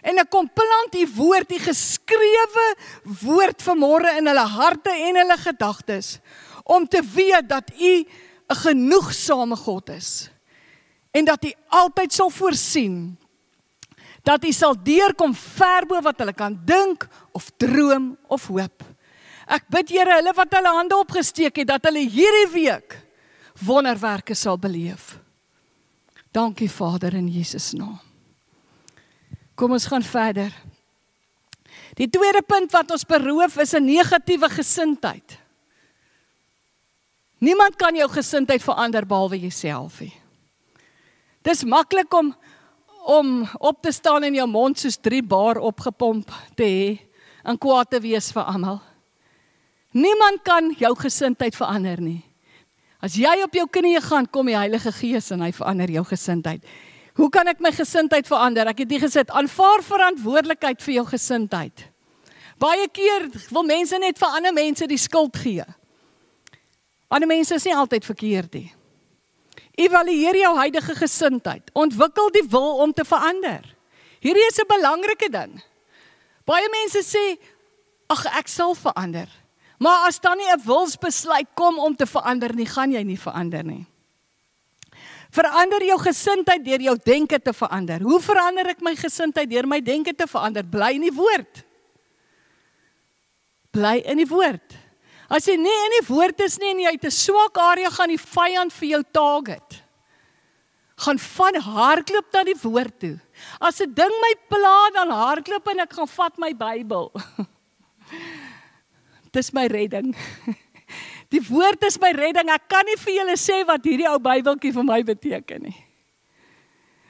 En ek kom plant u woord, u geskrewe woord vanmôre in hulle harte en hulle gedagtes om te weet dat u 'n genoegsame God is en dat u altyd sal voorsien dat hy sal deurkom ver bo wat hulle kan dink of droom of hoop. Ek bid Here hulle wat hulle hande opgesteek het dat hulle hierdie week wonderwerke sal beleef. Dankie Vader in Jesus naam. Kom ons gaan verder. Die tweede punt wat ons beroof is 'n negatiewe gesindheid. Niemand kan jou gesindheid verander behalwe jouself nie. Dis maklik om om op te staan en jou mond soos 3 bar opgepomp te hê en kwaad te wees vir almal. Niemand kan jou gesindheid verander nie. As jy op jou knieë gaan, kom die Heilige Gees en hy verander jou gesindheid. Hoe kan ek my gesindheid verander? Ek het hier gesit, aanvaar verantwoordelikheid vir jou gesindheid. Baie keer wil mense net vir ander mense die skuld gee. Ander mense is nie altyd verkeerd nie. Evalueer jou huidige gesindheid. Ontwikkel die wil om te verander. Hierdie is 'n belangrike ding. Baie mense sê ag ek sal verander. Maar as dan nie 'n wilsbesluit kom om te verander nie, gaan jy nie verander nie. Verander jou gesindheid deur jou denke te verander. Hoe verander ek my gesindheid deur my denke te verander? Bly in die woord. Bly in die woord. As jy nie in die woord is nie en jy het 'n swak area gaan die vyand vir jou target. Gaan van hardloop na die woord toe. As 'n ding my pla dan hardloop en ek gaan vat my Bybel. Dis my redding. Die woord is my redding. Ek kan nie vir julle sê wat hierdie ou Bybeltjie vir my beteken nie.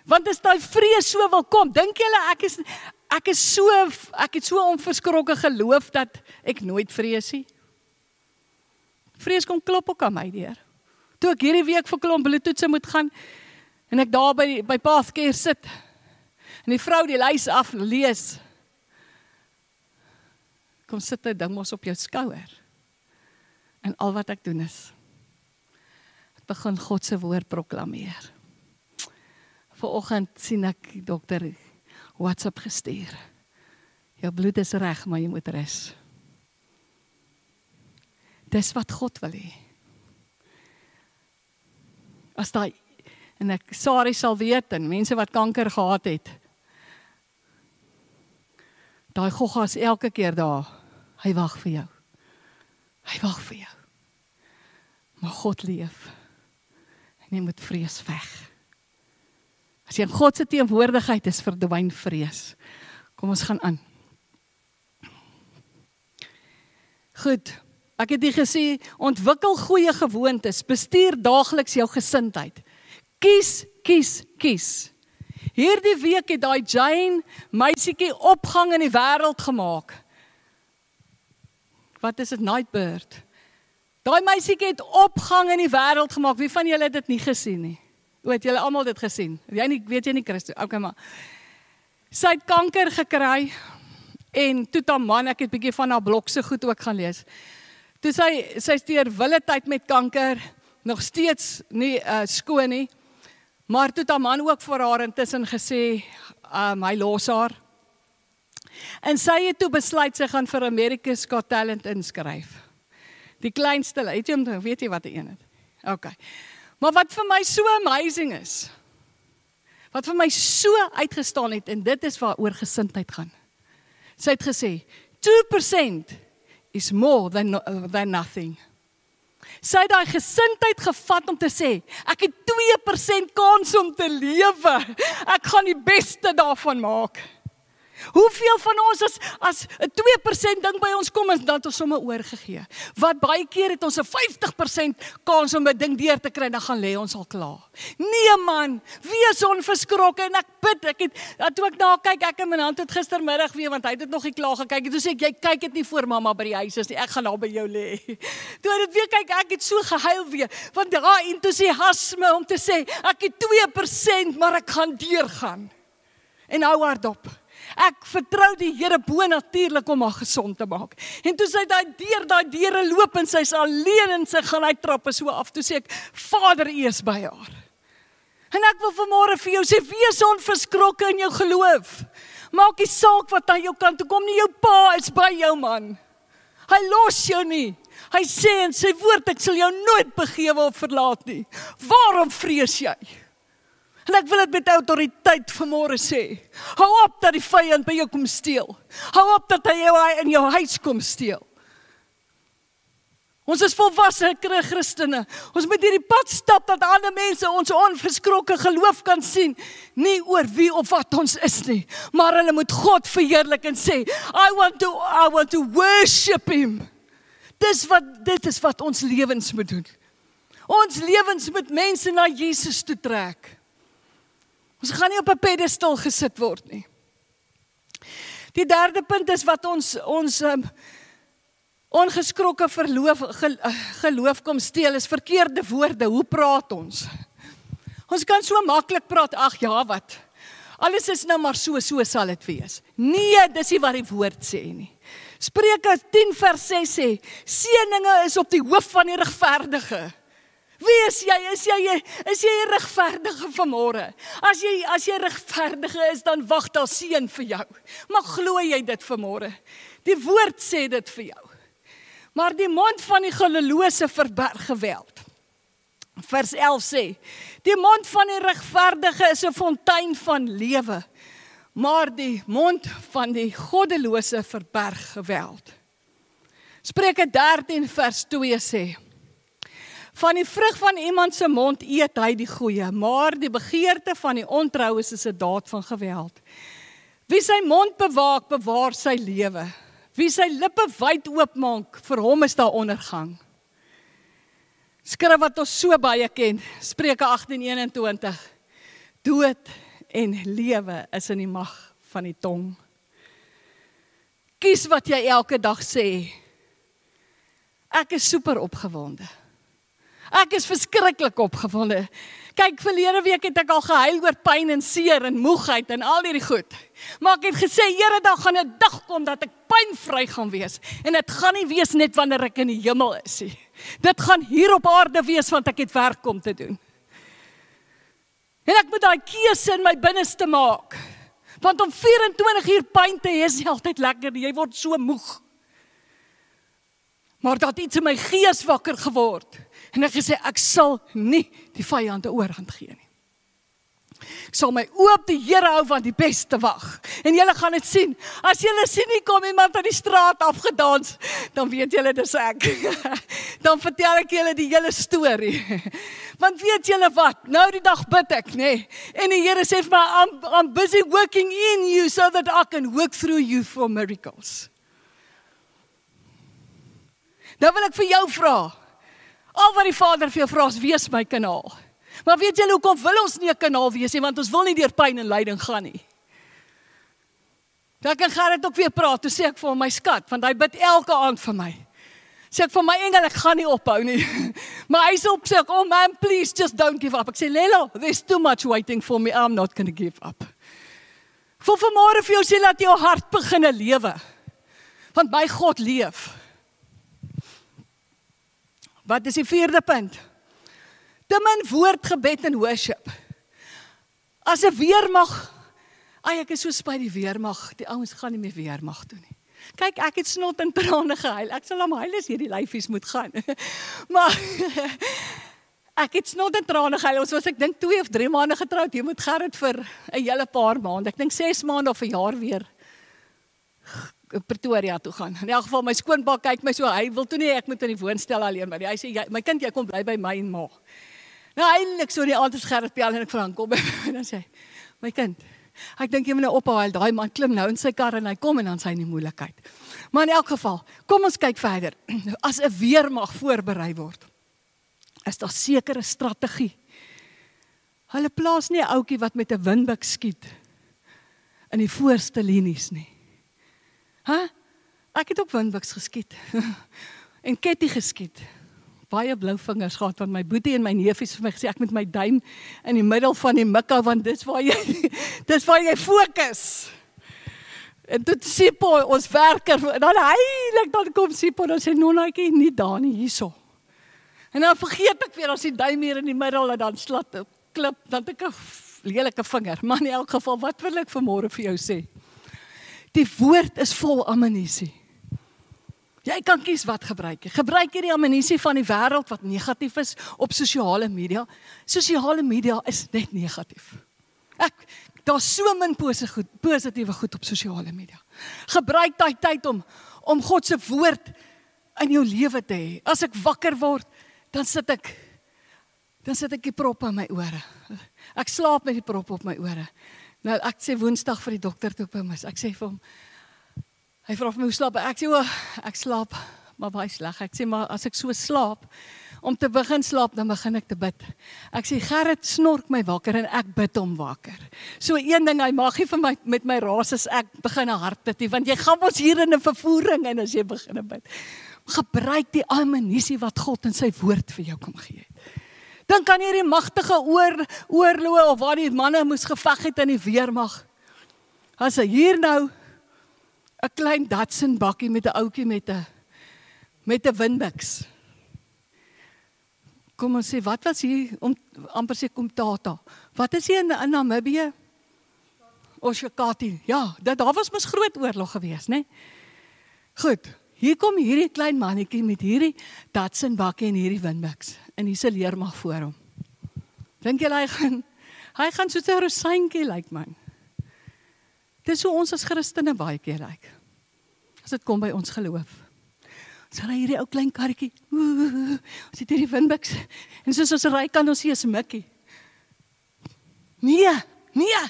Want as daai vrees so wil kom, dink julle ek is ek is so ek het so onverskrokke geloof dat ek nooit vrees nie. Vrees kom klop ook aan my deur. Toe ek hierdie week vir klomp bloedtoetse moet gaan en ek daar by by Pathcare sit. En die vrou die lys af lees. Kom sit hy ding mos op jou skouer. En al wat ek doen is ek begin God se woord proklameer. Vanoggend sien ek dokter WhatsApp gestuur. Jou bloed is reg, maar jy moet rus. Dis wat God wil hê. As daai en ek Sari sal weet en mense wat kanker gehad het. Daai goggas elke keer daar. Hy wag vir jou. Hy wag vir jou. Maar God leef. En jy moet vrees veg. As jy in God se teenwoordigheid is, verdwyn vrees. Kom ons gaan aan. Goed. Ek het dit gesê, ontwikkel goeie gewoontes, bestuur daagliks jou gesindheid. Kies, kies, kies. Hierdie week het daai Jane meisietjie opgang in die wêreld gemaak. Wat is dit Nightbird? Daai meisietjie het opgang in die wêreld gemaak. Wie van julle het dit nie gesien nie? O, het julle almal dit gesien? Jy nie weet jy nie Christo. Okay maar. Sy het kanker gekry en toe ta man, ek het bietjie van haar blokse goed ook gaan lees. Toe sy sy steur wille tyd met kanker, nog steeds nie uh, skoon nie. Maar toe haar man ook vir haar intussen gesê, um, hy los haar. En sy het toe besluit sy gaan vir America's Got Talent inskryf. Die kleinste, het jy hom weet jy wat die een het? OK. Maar wat vir my so amazing is, wat vir my so uitgestaan het en dit is waaroor gesindheid gaan. Sy het gesê 2% is more than uh, than nothing. Sy het daai gesindheid gevat om te sê, ek het 2% kans om te lewe. Ek gaan die beste daarvan maak. Hoeveel van ons as as 'n 2% ding by ons kom en dan het ons sommer oorgegee. Wat baie keer het ons 'n 50% kans om 'n ding deur te kry, dan gaan lê ons al klaar. Nee man, wees onverskrokke en ek bid, ek het toe ek na kyk, ek en my hand het gistermiddag weer want hy het dit nog nie klaar gekyk. Toe sê ek jy kyk dit nie voor mamma by die huis is nie. Ek gaan daar by jou lê. Toe het dit weer kyk, ek het so gehuil weer want daai entoesiasme om te sê ek het 2%, maar ek gaan deurgaan. En hou haar dop. Ek vertrou die Here bo natuurlik om haar gesond te maak. En toe sy daai deur daai deure loop en sy's alleen en sy gaan hy trappe so af. Toe sê ek, Vader, U is by haar. En ek wil vanmôre vir jou sê, wees onverskrokke in jou geloof. Maak nie saak wat aan jou kant toe kom nie, jou pa is by jou man. Hy los jou nie. Hy sê in sy woord ek sal jou nooit begewe of verlaat nie. Waarom vrees jy? En ek wil dit met autoriteit vanmôre sê. Hou op dat die vyand by jou kom steel. Hou op dat hy jou in jou huis kom steel. Ons is volwasse Christene. Ons moet hierdie pad stap dat ander mense ons onverskrokke geloof kan sien, nie oor wie of wat ons is nie, maar hulle moet God verheerlik en sê, I want to I want to worship him. Dis wat dit is wat ons lewens moet doen. Ons lewens moet mense na Jesus toe trek. Ons gaan nie op 'n pedestal gesit word nie. Die derde punt is wat ons ons um, ongeskrokke verloof geloof kom steel is verkeerde woorde. Hoe praat ons? Ons kan so maklik praat. Ag ja, wat? Alles is nou maar so, so sal dit wees. Nee, dis nie wat die woord sê nie. Spreuke 10 vers 6 sê: Seëninge is op die hoof van die regverdige. Wie is jy? Is jy is jy 'n regverdige vanmôre? As jy as jy regverdige is, dan wag daar seën vir jou. Maar glo jy dit vanmôre? Die woord sê dit vir jou. Maar die mond van die gelelose verberg geweld. Vers 11 sê: Die mond van die regverdige is 'n fontein van lewe maar die mond van die goddelose verberg geweld. Spreuke 13 vers 2 sê: Van die vrug van iemand se mond eet hy die goeie, maar die begeerte van die ontroues is 'n daad van geweld. Wie sy mond bewaak, bewaar sy lewe. Wie sy lippe wyd oopmaak, vir hom is daar ondergang. Skrif wat ons so baie ken, Spreuke 18:21. Dood en lewe is in die mag van die tong. Kies wat jy elke dag sê. Ek is super opgewonde. Ek is verskriklik opgewonde. Kyk, verlede week het ek al gehuil oor pyn en seer en moegheid en al hierdie goed. Maar ek het gesê, Here, daar gaan 'n dag kom dat ek pynvry gaan wees en dit gaan nie wees net wanneer ek in die hemel is nie. Dit gaan hier op aarde wees want ek het werk om te doen. En ek moet daai keuse in my binneste maak. Want om 24 uur pyn te hê is nie altyd lekker nie. Jy word so moeg. Maar dat iets in my gees wakker geword en ek gesê ek sal nie die vyande oorhand gee nie. Ek sal my oop die Here hou van die beste wag. En julle gaan dit sien. As julle sien nie kom iemand aan die straat afgedans, dan weet julle dis ek. dan vertel ek julle die hele storie. Want weet julle wat? Nou die dag bid ek, nê? Nee. En die Here sê vir my I'm, I'm busy working in you so that I can work through you for miracles. Nou wil ek vir jou vra. Al wat die Vader vir jou vra is wees my kanaal. Maar weet julle hoekom wil ons nie 'n kanaal wees nie want ons wil nie deur pyn en lyding gaan nie. Dan kan Gerrit ook weer praat. Toe sê ek vir hom my skat want hy bid elke aand vir my. Sê ek vir my engel ek gaan nie ophou nie. maar hy sê op sê ek oh man please just don't give up. Ek sê Lelo, there's too much waiting for me. I'm not going to give up. Vir vanmôre vir jou sê laat jou hart begine lewe. Want my God leef. Wat is die vierde punt? Te min woord, gebed en worship. As 'n weermag, ai ek is so spyt die weermag, die ouens gaan nie meer weermag toe nie. Kyk, ek het snot en trane gehuil. Ek sal hom huil as hierdie lyfies moet gaan. maar ek het snot en trane gehuil. Ons was ek dink 2 of 3 maande getroud. Jy moet Gerrit vir 'n hele paar maande. Ek dink 6 maande of 'n jaar weer Pretoria toe gaan. In elk geval my skoonpa kyk my so, hy wil toe nie ek moet in die woonstel alleen bly. Hy sê jy my kind jy kom bly by my en ma. Nou eintlik so die aand is Gerrit bel en ek vra kom by my en dan sê my kind. Ek dink jy moet nou ophou, daai man klim nou in sy kar en hy kom en dan sy in die moeilikheid. Maar in elk geval, kom ons kyk verder. As 'n weermag voorberei word, is daar sekere strategie. Hulle plaas nie 'n ouetjie wat met 'n windbuk skiet in die voorste linies nie. Hæ? Ek het op windbuks geskiet. en ketty geskiet. baie blou vingers gehad want my boetie en my neefies vir my gesê ek moet my duim in die middel van die mikka want dis waar jy dis waar jy fokus. En dit Sipho ons werker dan heilig dan kom Sipho dan sê nonnaatjie nie daar nie hierso. En dan vergeet ek weer as die duim hier in die middel en dan slat op klip dan het ek 'n lelike vinger. Maar in elk geval wat wil ek vanmôre vir jou sê? Die woord is vol ammunisie. Jy kan kies wat gebruik jy. Gebruik jy die ammunisie van die wêreld wat negatief is op sosiale media? Sosiale media is net negatief. Ek daar's so min positiewe goed, positiewe goed op sosiale media. Gebruik daai tyd om om God se woord in jou lewe te hê. As ek wakker word, dan sit ek dan sit ek die prop in my ore. Ek slaap met die prop op my ore. Nou ek sê Woensdag vir die dokter toe by my. Ek sê vir hom Hy vra vir my hoe slaap ek? Ek sê o, ek slaap maar baie sleg. Ek sê maar as ek so slaap om te begin slaap dan begin ek te bid. Ek sê Gerrit snork my wakker en ek bid hom wakker. So een ding hy mag nie vir my met my raas as ek begin 'n hartbid nie want jy gaan ons hier in 'n vervoering en as jy begin bid. Gebruik die ammunisie wat God in sy woord vir jou kom gee het. Dink aan hierdie magtige oor oorloë of waar die manne moes geveg het in die weermag. As hy hier nou 'n klein Datsun bakkie met 'n ouetjie met 'n met 'n Windex. Kom ons sê wat was hier om amper sê kom Tata. Wat is hier in, in Namibië? Oshakati. Ja, dit daar was mos groot oorlog geweest, né? Nee? Goed. Hier kom hierdie klein mannetjie met hierdie Datsun bakkie en hierdie Windex en hier's 'n leermag voor hom. Dink jy hy gaan hy gaan soos 'n rosyntjie lyk like man? Dis hoe ons as Christene baie keer lyk. As dit kom by ons geloof. Ons ry hierdie ou klein karretjie. Ons het hierdie windbuks. En soos ons ry kan ons sien 'n mikkie. Nee, nee.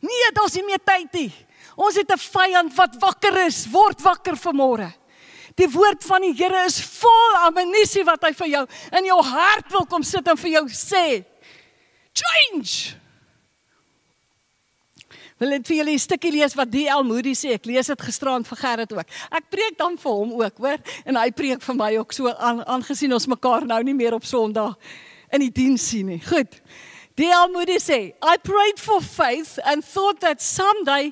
Nee, daar's nie meer tyd nie. Ons het 'n vyand wat wakker is. Word wakker vanmôre. Die woord van die Here is vol ammunisie wat hy vir jou in jou hart wil kom sit en vir jou sê. Change wil net vir julle 'n stukkie lees wat D.L. Moody sê. Ek lees dit gisterand vir Gerrit ook. Ek preek dan vir hom ook, hoor, en hy preek vir my ook so aangesien ons mekaar nou nie meer op Sondag in die diens sien nie. Goed. D.L. Moody sê, I prayed for faith and thought that someday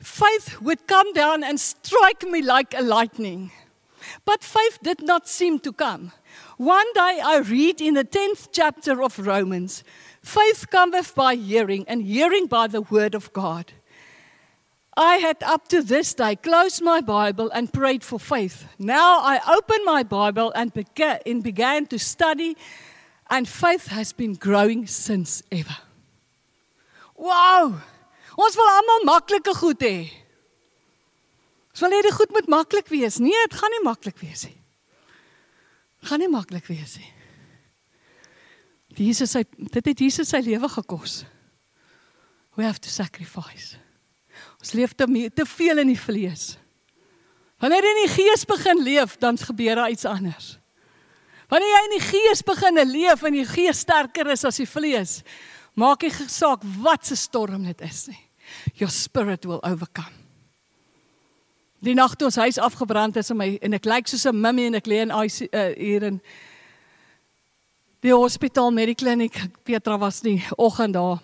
faith would come down and strike me like a lightning. But faith did not seem to come. One day I read in the 10th chapter of Romans, Faith cometh by hearing, and hearing by the word of God. I had up to this day closed my Bible and prayed for faith. Now I open my Bible and began to study, and faith has been growing since ever. Wow! Ons wil almal maklike goed hê. Ons wil hê dit goed moet maklik wees. Nee, dit gaan nie maklik wees nie. Gaan nie maklik wees nie. Jesus sy dit het Jesus sy lewe gekos. We have to sacrifice. Ons leef te te veel in die vlees. Wanneer jy in die gees begin leef, dan gebeur daar iets anders. Wanneer jy in die gees begin leef en die gees sterker is as die vlees, maak nie saak wat se storm dit is nie. Your spirit will overcome. Die nag toe ons huis afgebrand is en my en ek lyk soos 'n mummie en ek lê in IC uh, hier in die hospitaal Medikliniek. Petra was nie oggend daar.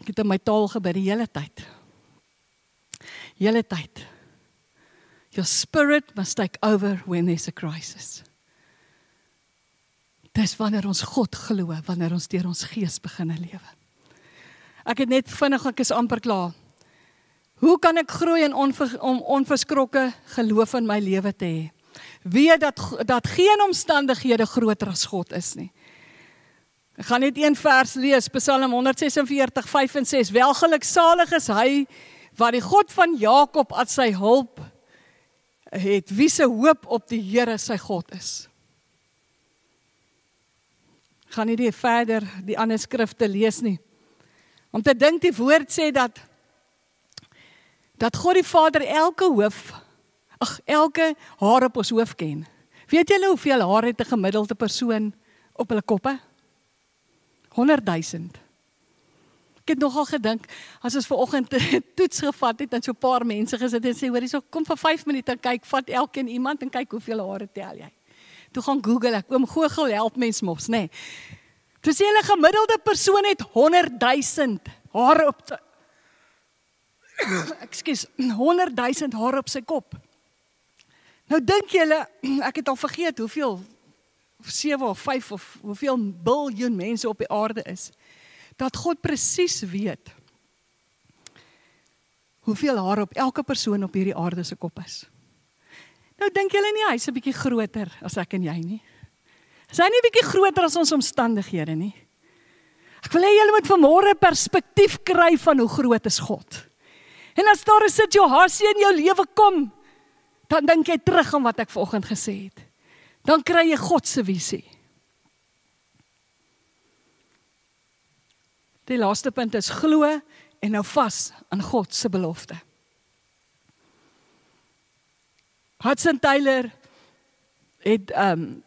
Ek het in my taal gebid die hele tyd. Hele tyd. Your spirit must take over when there's a crisis. Dis wanneer ons God glo, wanneer ons deur ons gees begin lewe. Ek het net vinnig ek is amper klaar. Hoe kan ek groei in onver, om onverskrokke geloof in my lewe te hê? weet dat dat geen omstandighede groter as God is nie. Ek gaan net een vers lees, Psalm 146, 5 en 6. Welgeluksalig is hy wat die God van Jakob as sy hulp het, wie se hoop op die Here sy God is. Gaan nie die verder die ander skrifte lees nie. Om te dink die woord sê dat dat God die Vader elke hoof Ag, elke haar op ons hoof ken. Weet julle hoeveel haar het 'n gemiddelde persoon op hulle koppe? 100 000. Ek het nogal gedink as ons ver oggend toets gevat het en so 'n paar mense gesit en sê hoor hierso kom vir 5 minute en kyk vat elkeen iemand en kyk hoeveel hare tel jy. Toe gaan Google ek. Oom Google help mens mos, nê. Nee. Toe sê hulle gemiddelde persoon het 100 000 hare op sy Ekskuus, 100 000 hare op sy kop. Nou dink julle ek het al vergeet hoeveel 7 of 5 of hoeveel biljoen mense op die aarde is. Dat God presies weet hoeveel hare op elke persoon op hierdie aarde se kop is. Nou dink julle nie hy's 'n bietjie groter as ek en jy nie. Is hy nie bietjie groter as ons omstandighede nie? Ek wil hê julle moet vanmôre perspektief kry van hoe groot is God. En as daar 'n situasie in jou lewe kom, dan dink jy terug aan wat ek vanoggend gesê het. Dan kry jy God se visie. Die laaste punt is glo en hou vas aan God se belofte. Hudson Taylor het um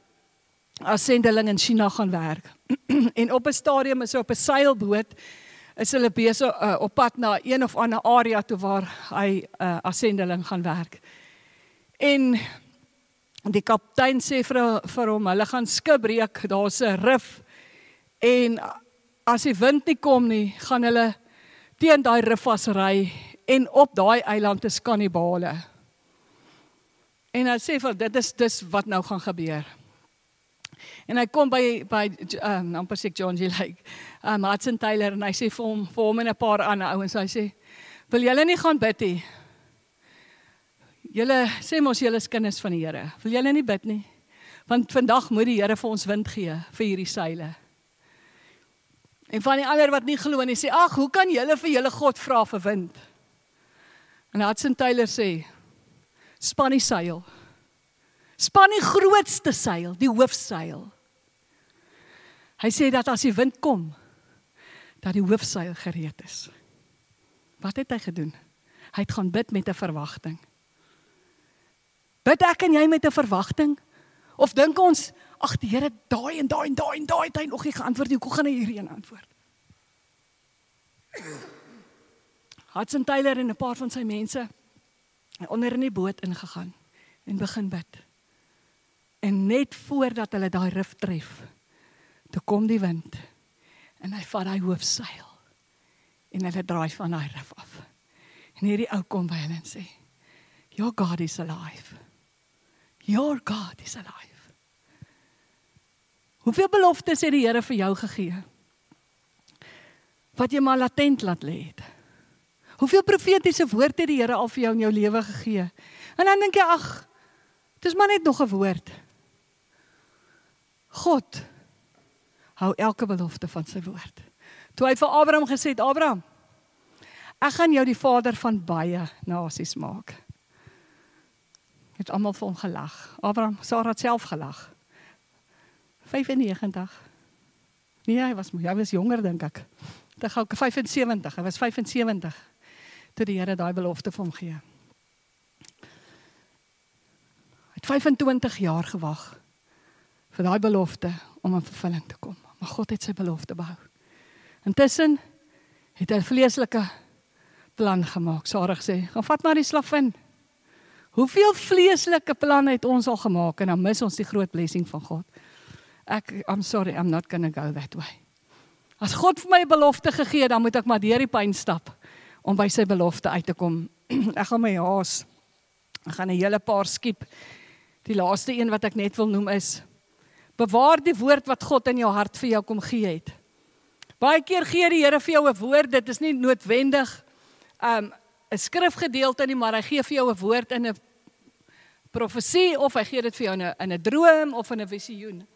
as sendeling in China gaan werk. en op 'n stadium is hy op 'n seilboot is hulle besig uh, op pad na een of ander area toe waar hy uh, as sendeling gaan werk. En die kaptein sê vir vir hom, hulle gaan skipbreek, daar's 'n rif en as die wind nie kom nie, gaan hulle teen daai rif vasry en op daai eiland is kannibale. En hy sê vir dit is dis wat nou gaan gebeur. En hy kom by by um amper sê John G like um Hudson Taylor en hy sê vir hom vir hom en 'n paar ander ouens hy sê wil julle nie gaan bid nie. Julle sê mos julle is kinders van die Here. Wil julle nie bid nie? Want vandag moet die Here vir ons wind gee vir hierdie seile. En van die ander wat nie glo nie sê ag, hoe kan julle vir julle God vra vir wind? En Hudson Taylor sê span die seil. Span die grootste seil, die hoofseil. Hy sê dat as die wind kom, dat die hoofseil gereed is. Wat het hy gedoen? Hy het gaan bid met 'n verwagting. Bid ek en jy met 'n verwagting of dink ons ag die Here daai en daai en daai en daai het hy nog nie geantwoord nie. Hoe gaan hy hierheen antwoord? Hudson Taylor en 'n paar van sy mense onder in die boot ingegaan en begin bid. En net voordat hulle daai rif tref, toe kom die wind en hy vat daai hoofseil en hulle draai van daai rif af. En hierdie ou kom by hulle en sê: "Your God is alive. Your God is alive." Hoeveel beloftes het die Here vir jou gegee? Wat jy maar latent laat lê het. Hoeveel profetiese woorde het die Here al vir jou in jou lewe gegee? En dan dink jy, ag, dis maar net nog 'n woord. God hou elke belofte van sy woord. Toe hy vir Abraham gesê het, Abraham, ek gaan jou die vader van baie nasies maak. Het almal vir hom gelag. Abraham, Sara het self gelag. 95. Nee, hy was hy was jonger dink ek. Dit gou 75. Hy was 75 toe die Here daai belofte vir hom gee. Hy het 25 jaar gewag vir daai belofte om in vervulling te kom. Maar God het sy belofte behou. Intussen het hy 'n vleeslike plan gemaak. Sara sê, "Gaan vat maar die slavin." Hoeveel vleeslike planne het ons al gemaak en dan mis ons die groot blessing van God. Ek I'm sorry, I'm not going to go that way. As God vir my 'n belofte gegee het, dan moet ek maar deur die pyn stap om by sy belofte uit te kom. ek gaan my haas. Ek gaan 'n hele paar skiep. Die laaste een wat ek net wil noem is bewaar die woord wat God in jou hart vir jou kom gee het. Baie keer gee die Here vir jou 'n woord, dit is nie noodwendig um 'n skrifgedeelte nie, maar hy gee vir jou 'n woord in 'n profesie of hy gee dit vir jou in 'n in 'n droom of in 'n visioen.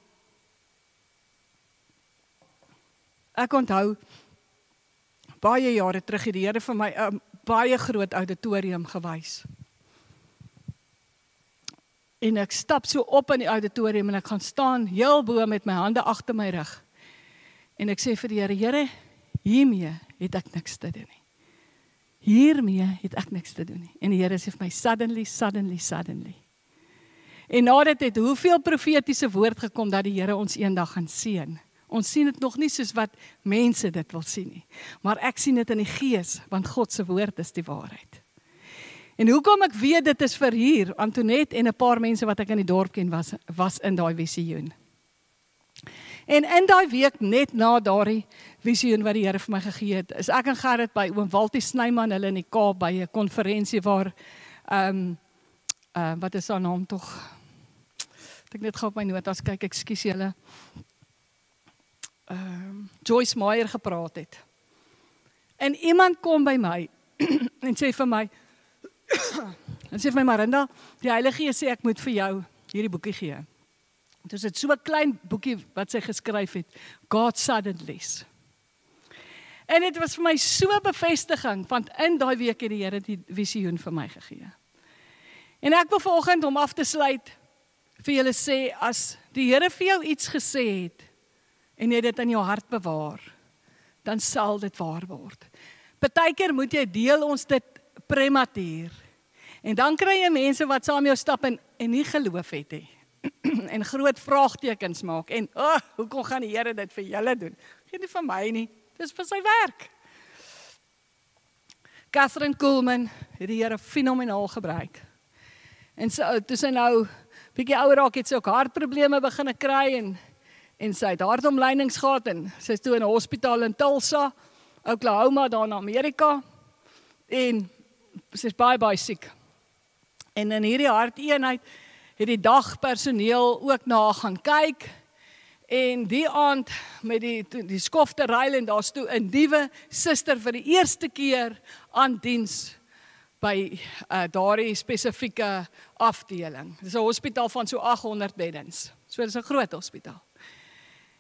Ek onthou baie jare terug het die Here vir my 'n baie groot auditorium gewys. En ek stap so op in die auditorium en ek gaan staan heel bo met my hande agter my rug. En ek sê vir die Here, Here, hiermee het ek niks te doen nie. Hiermee het ek niks te doen nie. En die Here sê vir my suddenly, suddenly, suddenly. En nadat het hoeveel profetiese woord gekom dat die Here ons eendag gaan seën. Ons sien dit nog nie soos wat mense dit wil sien nie. Maar ek sien dit in die gees want God se woord is die waarheid. En hoekom ek weet dit is vir hier, Antonet en 'n paar mense wat ek in die dorp ken was was in daai visioen. En in daai week net na daardie visioen wat die Here vir my gegee het, is ek en Gerrit by oom Waltie Snyman hulle in die Kaap by 'n konferensie waar ehm um, uh wat is haar naam tog? Ek net gou op my notas kyk, ekskuus julle. Ehm um, Joyce Meyer gepraat het. En iemand kom by my en sê vir my en sê vir my Marinda, die Heilige Gees sê ek moet vir jou hierdie boekie gee. Dit is 'n so klein boekie wat sy geskryf het, God Suddenlies. En dit was vir my so bevestiging want in daai week het die Here die visioen vir my gegee. En ek wil vanoggend om af te sluit vir julle sê as die Here vir jou iets gesê het en jy dit in jou hart bewaar, dan sal dit waar word. Partykeer moet jy deel ons dit prematuur. En dan kry jy mense wat saam jou stap en en nie geloof het nie. en groot vraagtekens maak en o, oh, hoekom gaan die Here dit vir julle doen? Geen nie vir my nie. Dis vir sy werk. Catherine Coleman het die Here fenomenaal gebruik. En so toe sy nou bietjie ouer raak het sy ook hartprobleme begine kry en en sy het hartomleidings gehad en sy's toe in 'n hospitaal in Tulsa, Oklahoma daar in Amerika. En sy's baie baie siek. En in hierdie harteenheid het die dagpersoneel ook na gaan kyk. En die aand met die die skofte ruil en daar's toe 'n nuwe suster vir die eerste keer aan diens by uh, daardie spesifieke afdeling. Dis 'n hospitaal van so 800 beddens. So dis 'n groot hospitaal.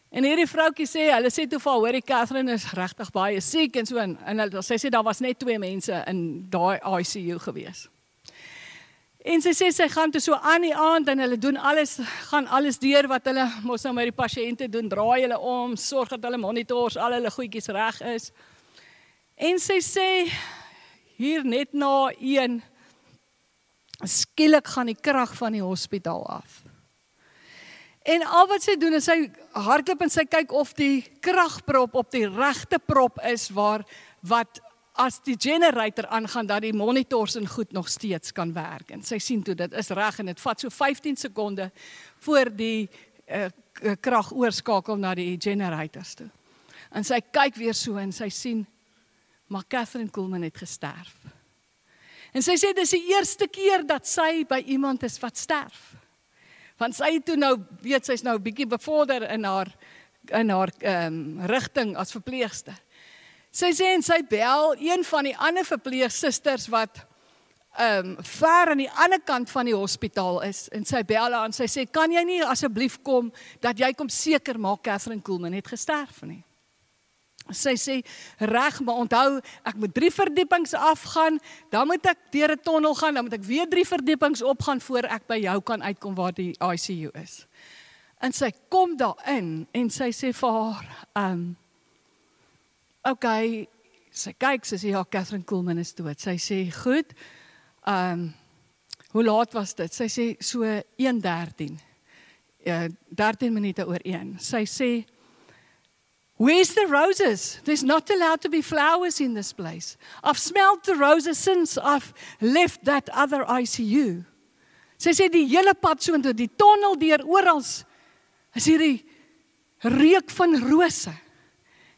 En hierdie vroutjie sê, hulle sê toe vir hoorie Catherine is regtig baie siek en so en, en hulle sê sê daar was net twee mense in daai ICU gewees. En sy sê sy gaan toe so aan die aand en hulle doen alles gaan alles deur wat hulle mos nou met die pasiënte doen, draai hulle om, sorg dat hulle monitors, al hulle goedjies reg is. En sy sê hier net na 1 skielik gaan die krag van die hospitaal af. En al wat sy doen is sy hardloop en sy kyk of die kragprop op die regte prop is waar wat as die generator aangaan dat die monitors en goed nog steeds kan werk. En sy sien toe dit is reg en dit vat so 15 sekondes voor die uh, krag oorskakel na die generators toe. En sy kyk weer so en sy sien maar Catherine Coleman het gesterf. En sy sê dis die eerste keer dat sy by iemand is wat sterf. Want sy het toe nou weet sy's nou 'n bietjie bevorder in haar in haar ehm um, rigting as verpleegster. Sy sê en sy bel een van die ander verpleegsusters wat ehm um, ver aan die ander kant van die hospitaal is en sy bel haar en sy sê kan jy nie asseblief kom dat jy kom seker maak Catherine Coolman het gesterf nie. Sy sê reg maar onthou ek moet 3 verdiepings afgaan, dan moet ek deur 'n tonnel gaan, dan moet ek weer 3 verdiepings opgaan voor ek by jou kan uitkom waar die ICU is. En sy kom daarin en sy sê vir haar ehm um, okay, sy kyk, sy sê ja, Catherine Coleman is dood. Sy sê, "Goed. Ehm um, hoe laat was dit?" Sy sê so 1:13. Ja, 13 minute oor 1. Sy sê, "Where's the roses? There's not allowed to be flowers in this place. I've smelled the roses since I've left that other ICU." Sy sê die hele pad so intoe die tonnel deur oral is hierdie reuk van rose.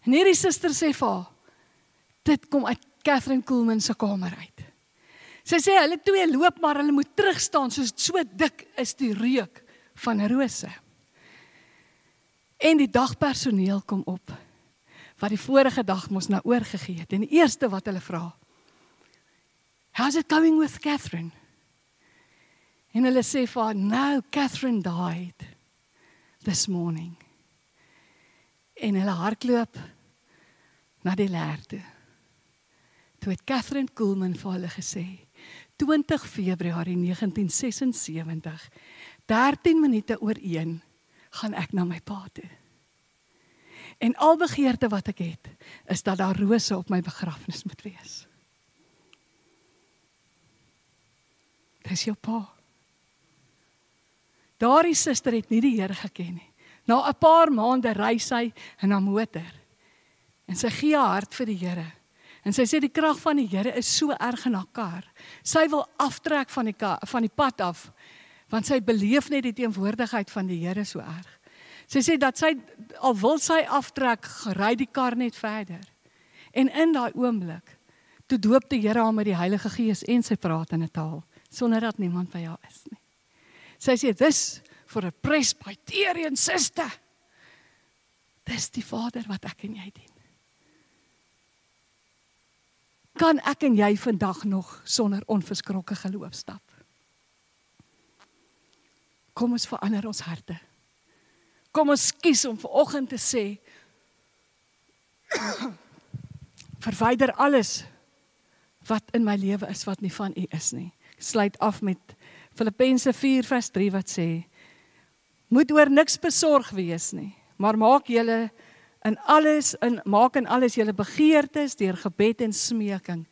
En hierdie suster sê vir haar: "Dit kom uit Catherine Coolman se kamer uit." Sy sê hulle twee loop maar hulle moet terug staan soos so dik is die reuk van rose. En die dagpersoneel kom op wat die vorige dag mos nou oorgegee het en die eerste wat hulle vra: "How's it going with Catherine?" En hulle sê vir haar: "No, Catherine died this morning." En hulle hardloop na die leer toe. Toe het Catherine Coolman vir hulle gesê, 20 Februarie 1976, 13 minute oor 1, gaan ek na my pa toe. En al begeerte wat ek het, is dat daar rose op my begrafnis moet wees. Dis jou pa. Daardie suster het nie die Here geken nie. Na 'n paar maande ry sy in haar motor En sy gee haar hart vir die Here. En sy sê die krag van die Here is so erg in haar kar. Sy wil aftrek van die kar, van die pad af want sy beleef net die teenwoordigheid van die Here so erg. Sy sê dat sy al wil sy aftrek, ry die kar net verder. En in daai oomblik toe doop die Here haar met die Heilige Gees en sy praat in 'n taal sonder dat niemand by haar is nie. Sy sê dis for a Presbyterian sister. Dis die Vader wat ek en jy dien. Kan ek en jy vandag nog sonder onverskrokke geloof stap? Kom ons verander ons harte. Kom ons kies om vanoggend te sê verwyder alles wat in my lewe is wat nie van U is nie. Sluit af met Filippense 4 vers 3 wat sê moet oor niks besorg wees nie, maar maak julle in alles in maak in alles julle begeertes deur gebed en smeking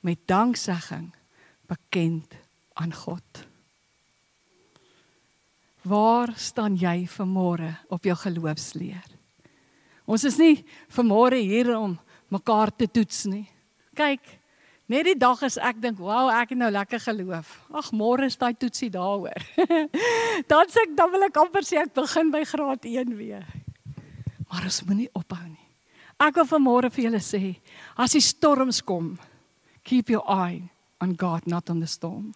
met danksegging bekend aan God. Waar staan jy vanmôre op jou geloofsleer? Ons is nie vanmôre hier om mekaar te toets nie. Kyk, net die dag as ek dink, "Wow, ek het nou lekker geloof." Ag, môre is daai toetsie daaroor. dan sê ek dan wil ek amper sê ek begin by graad 1 weer. Maar ons moenie ophou nie. Ek wil vanmôre vir julle sê, as die storms kom, keep your eye on God, not on the storm.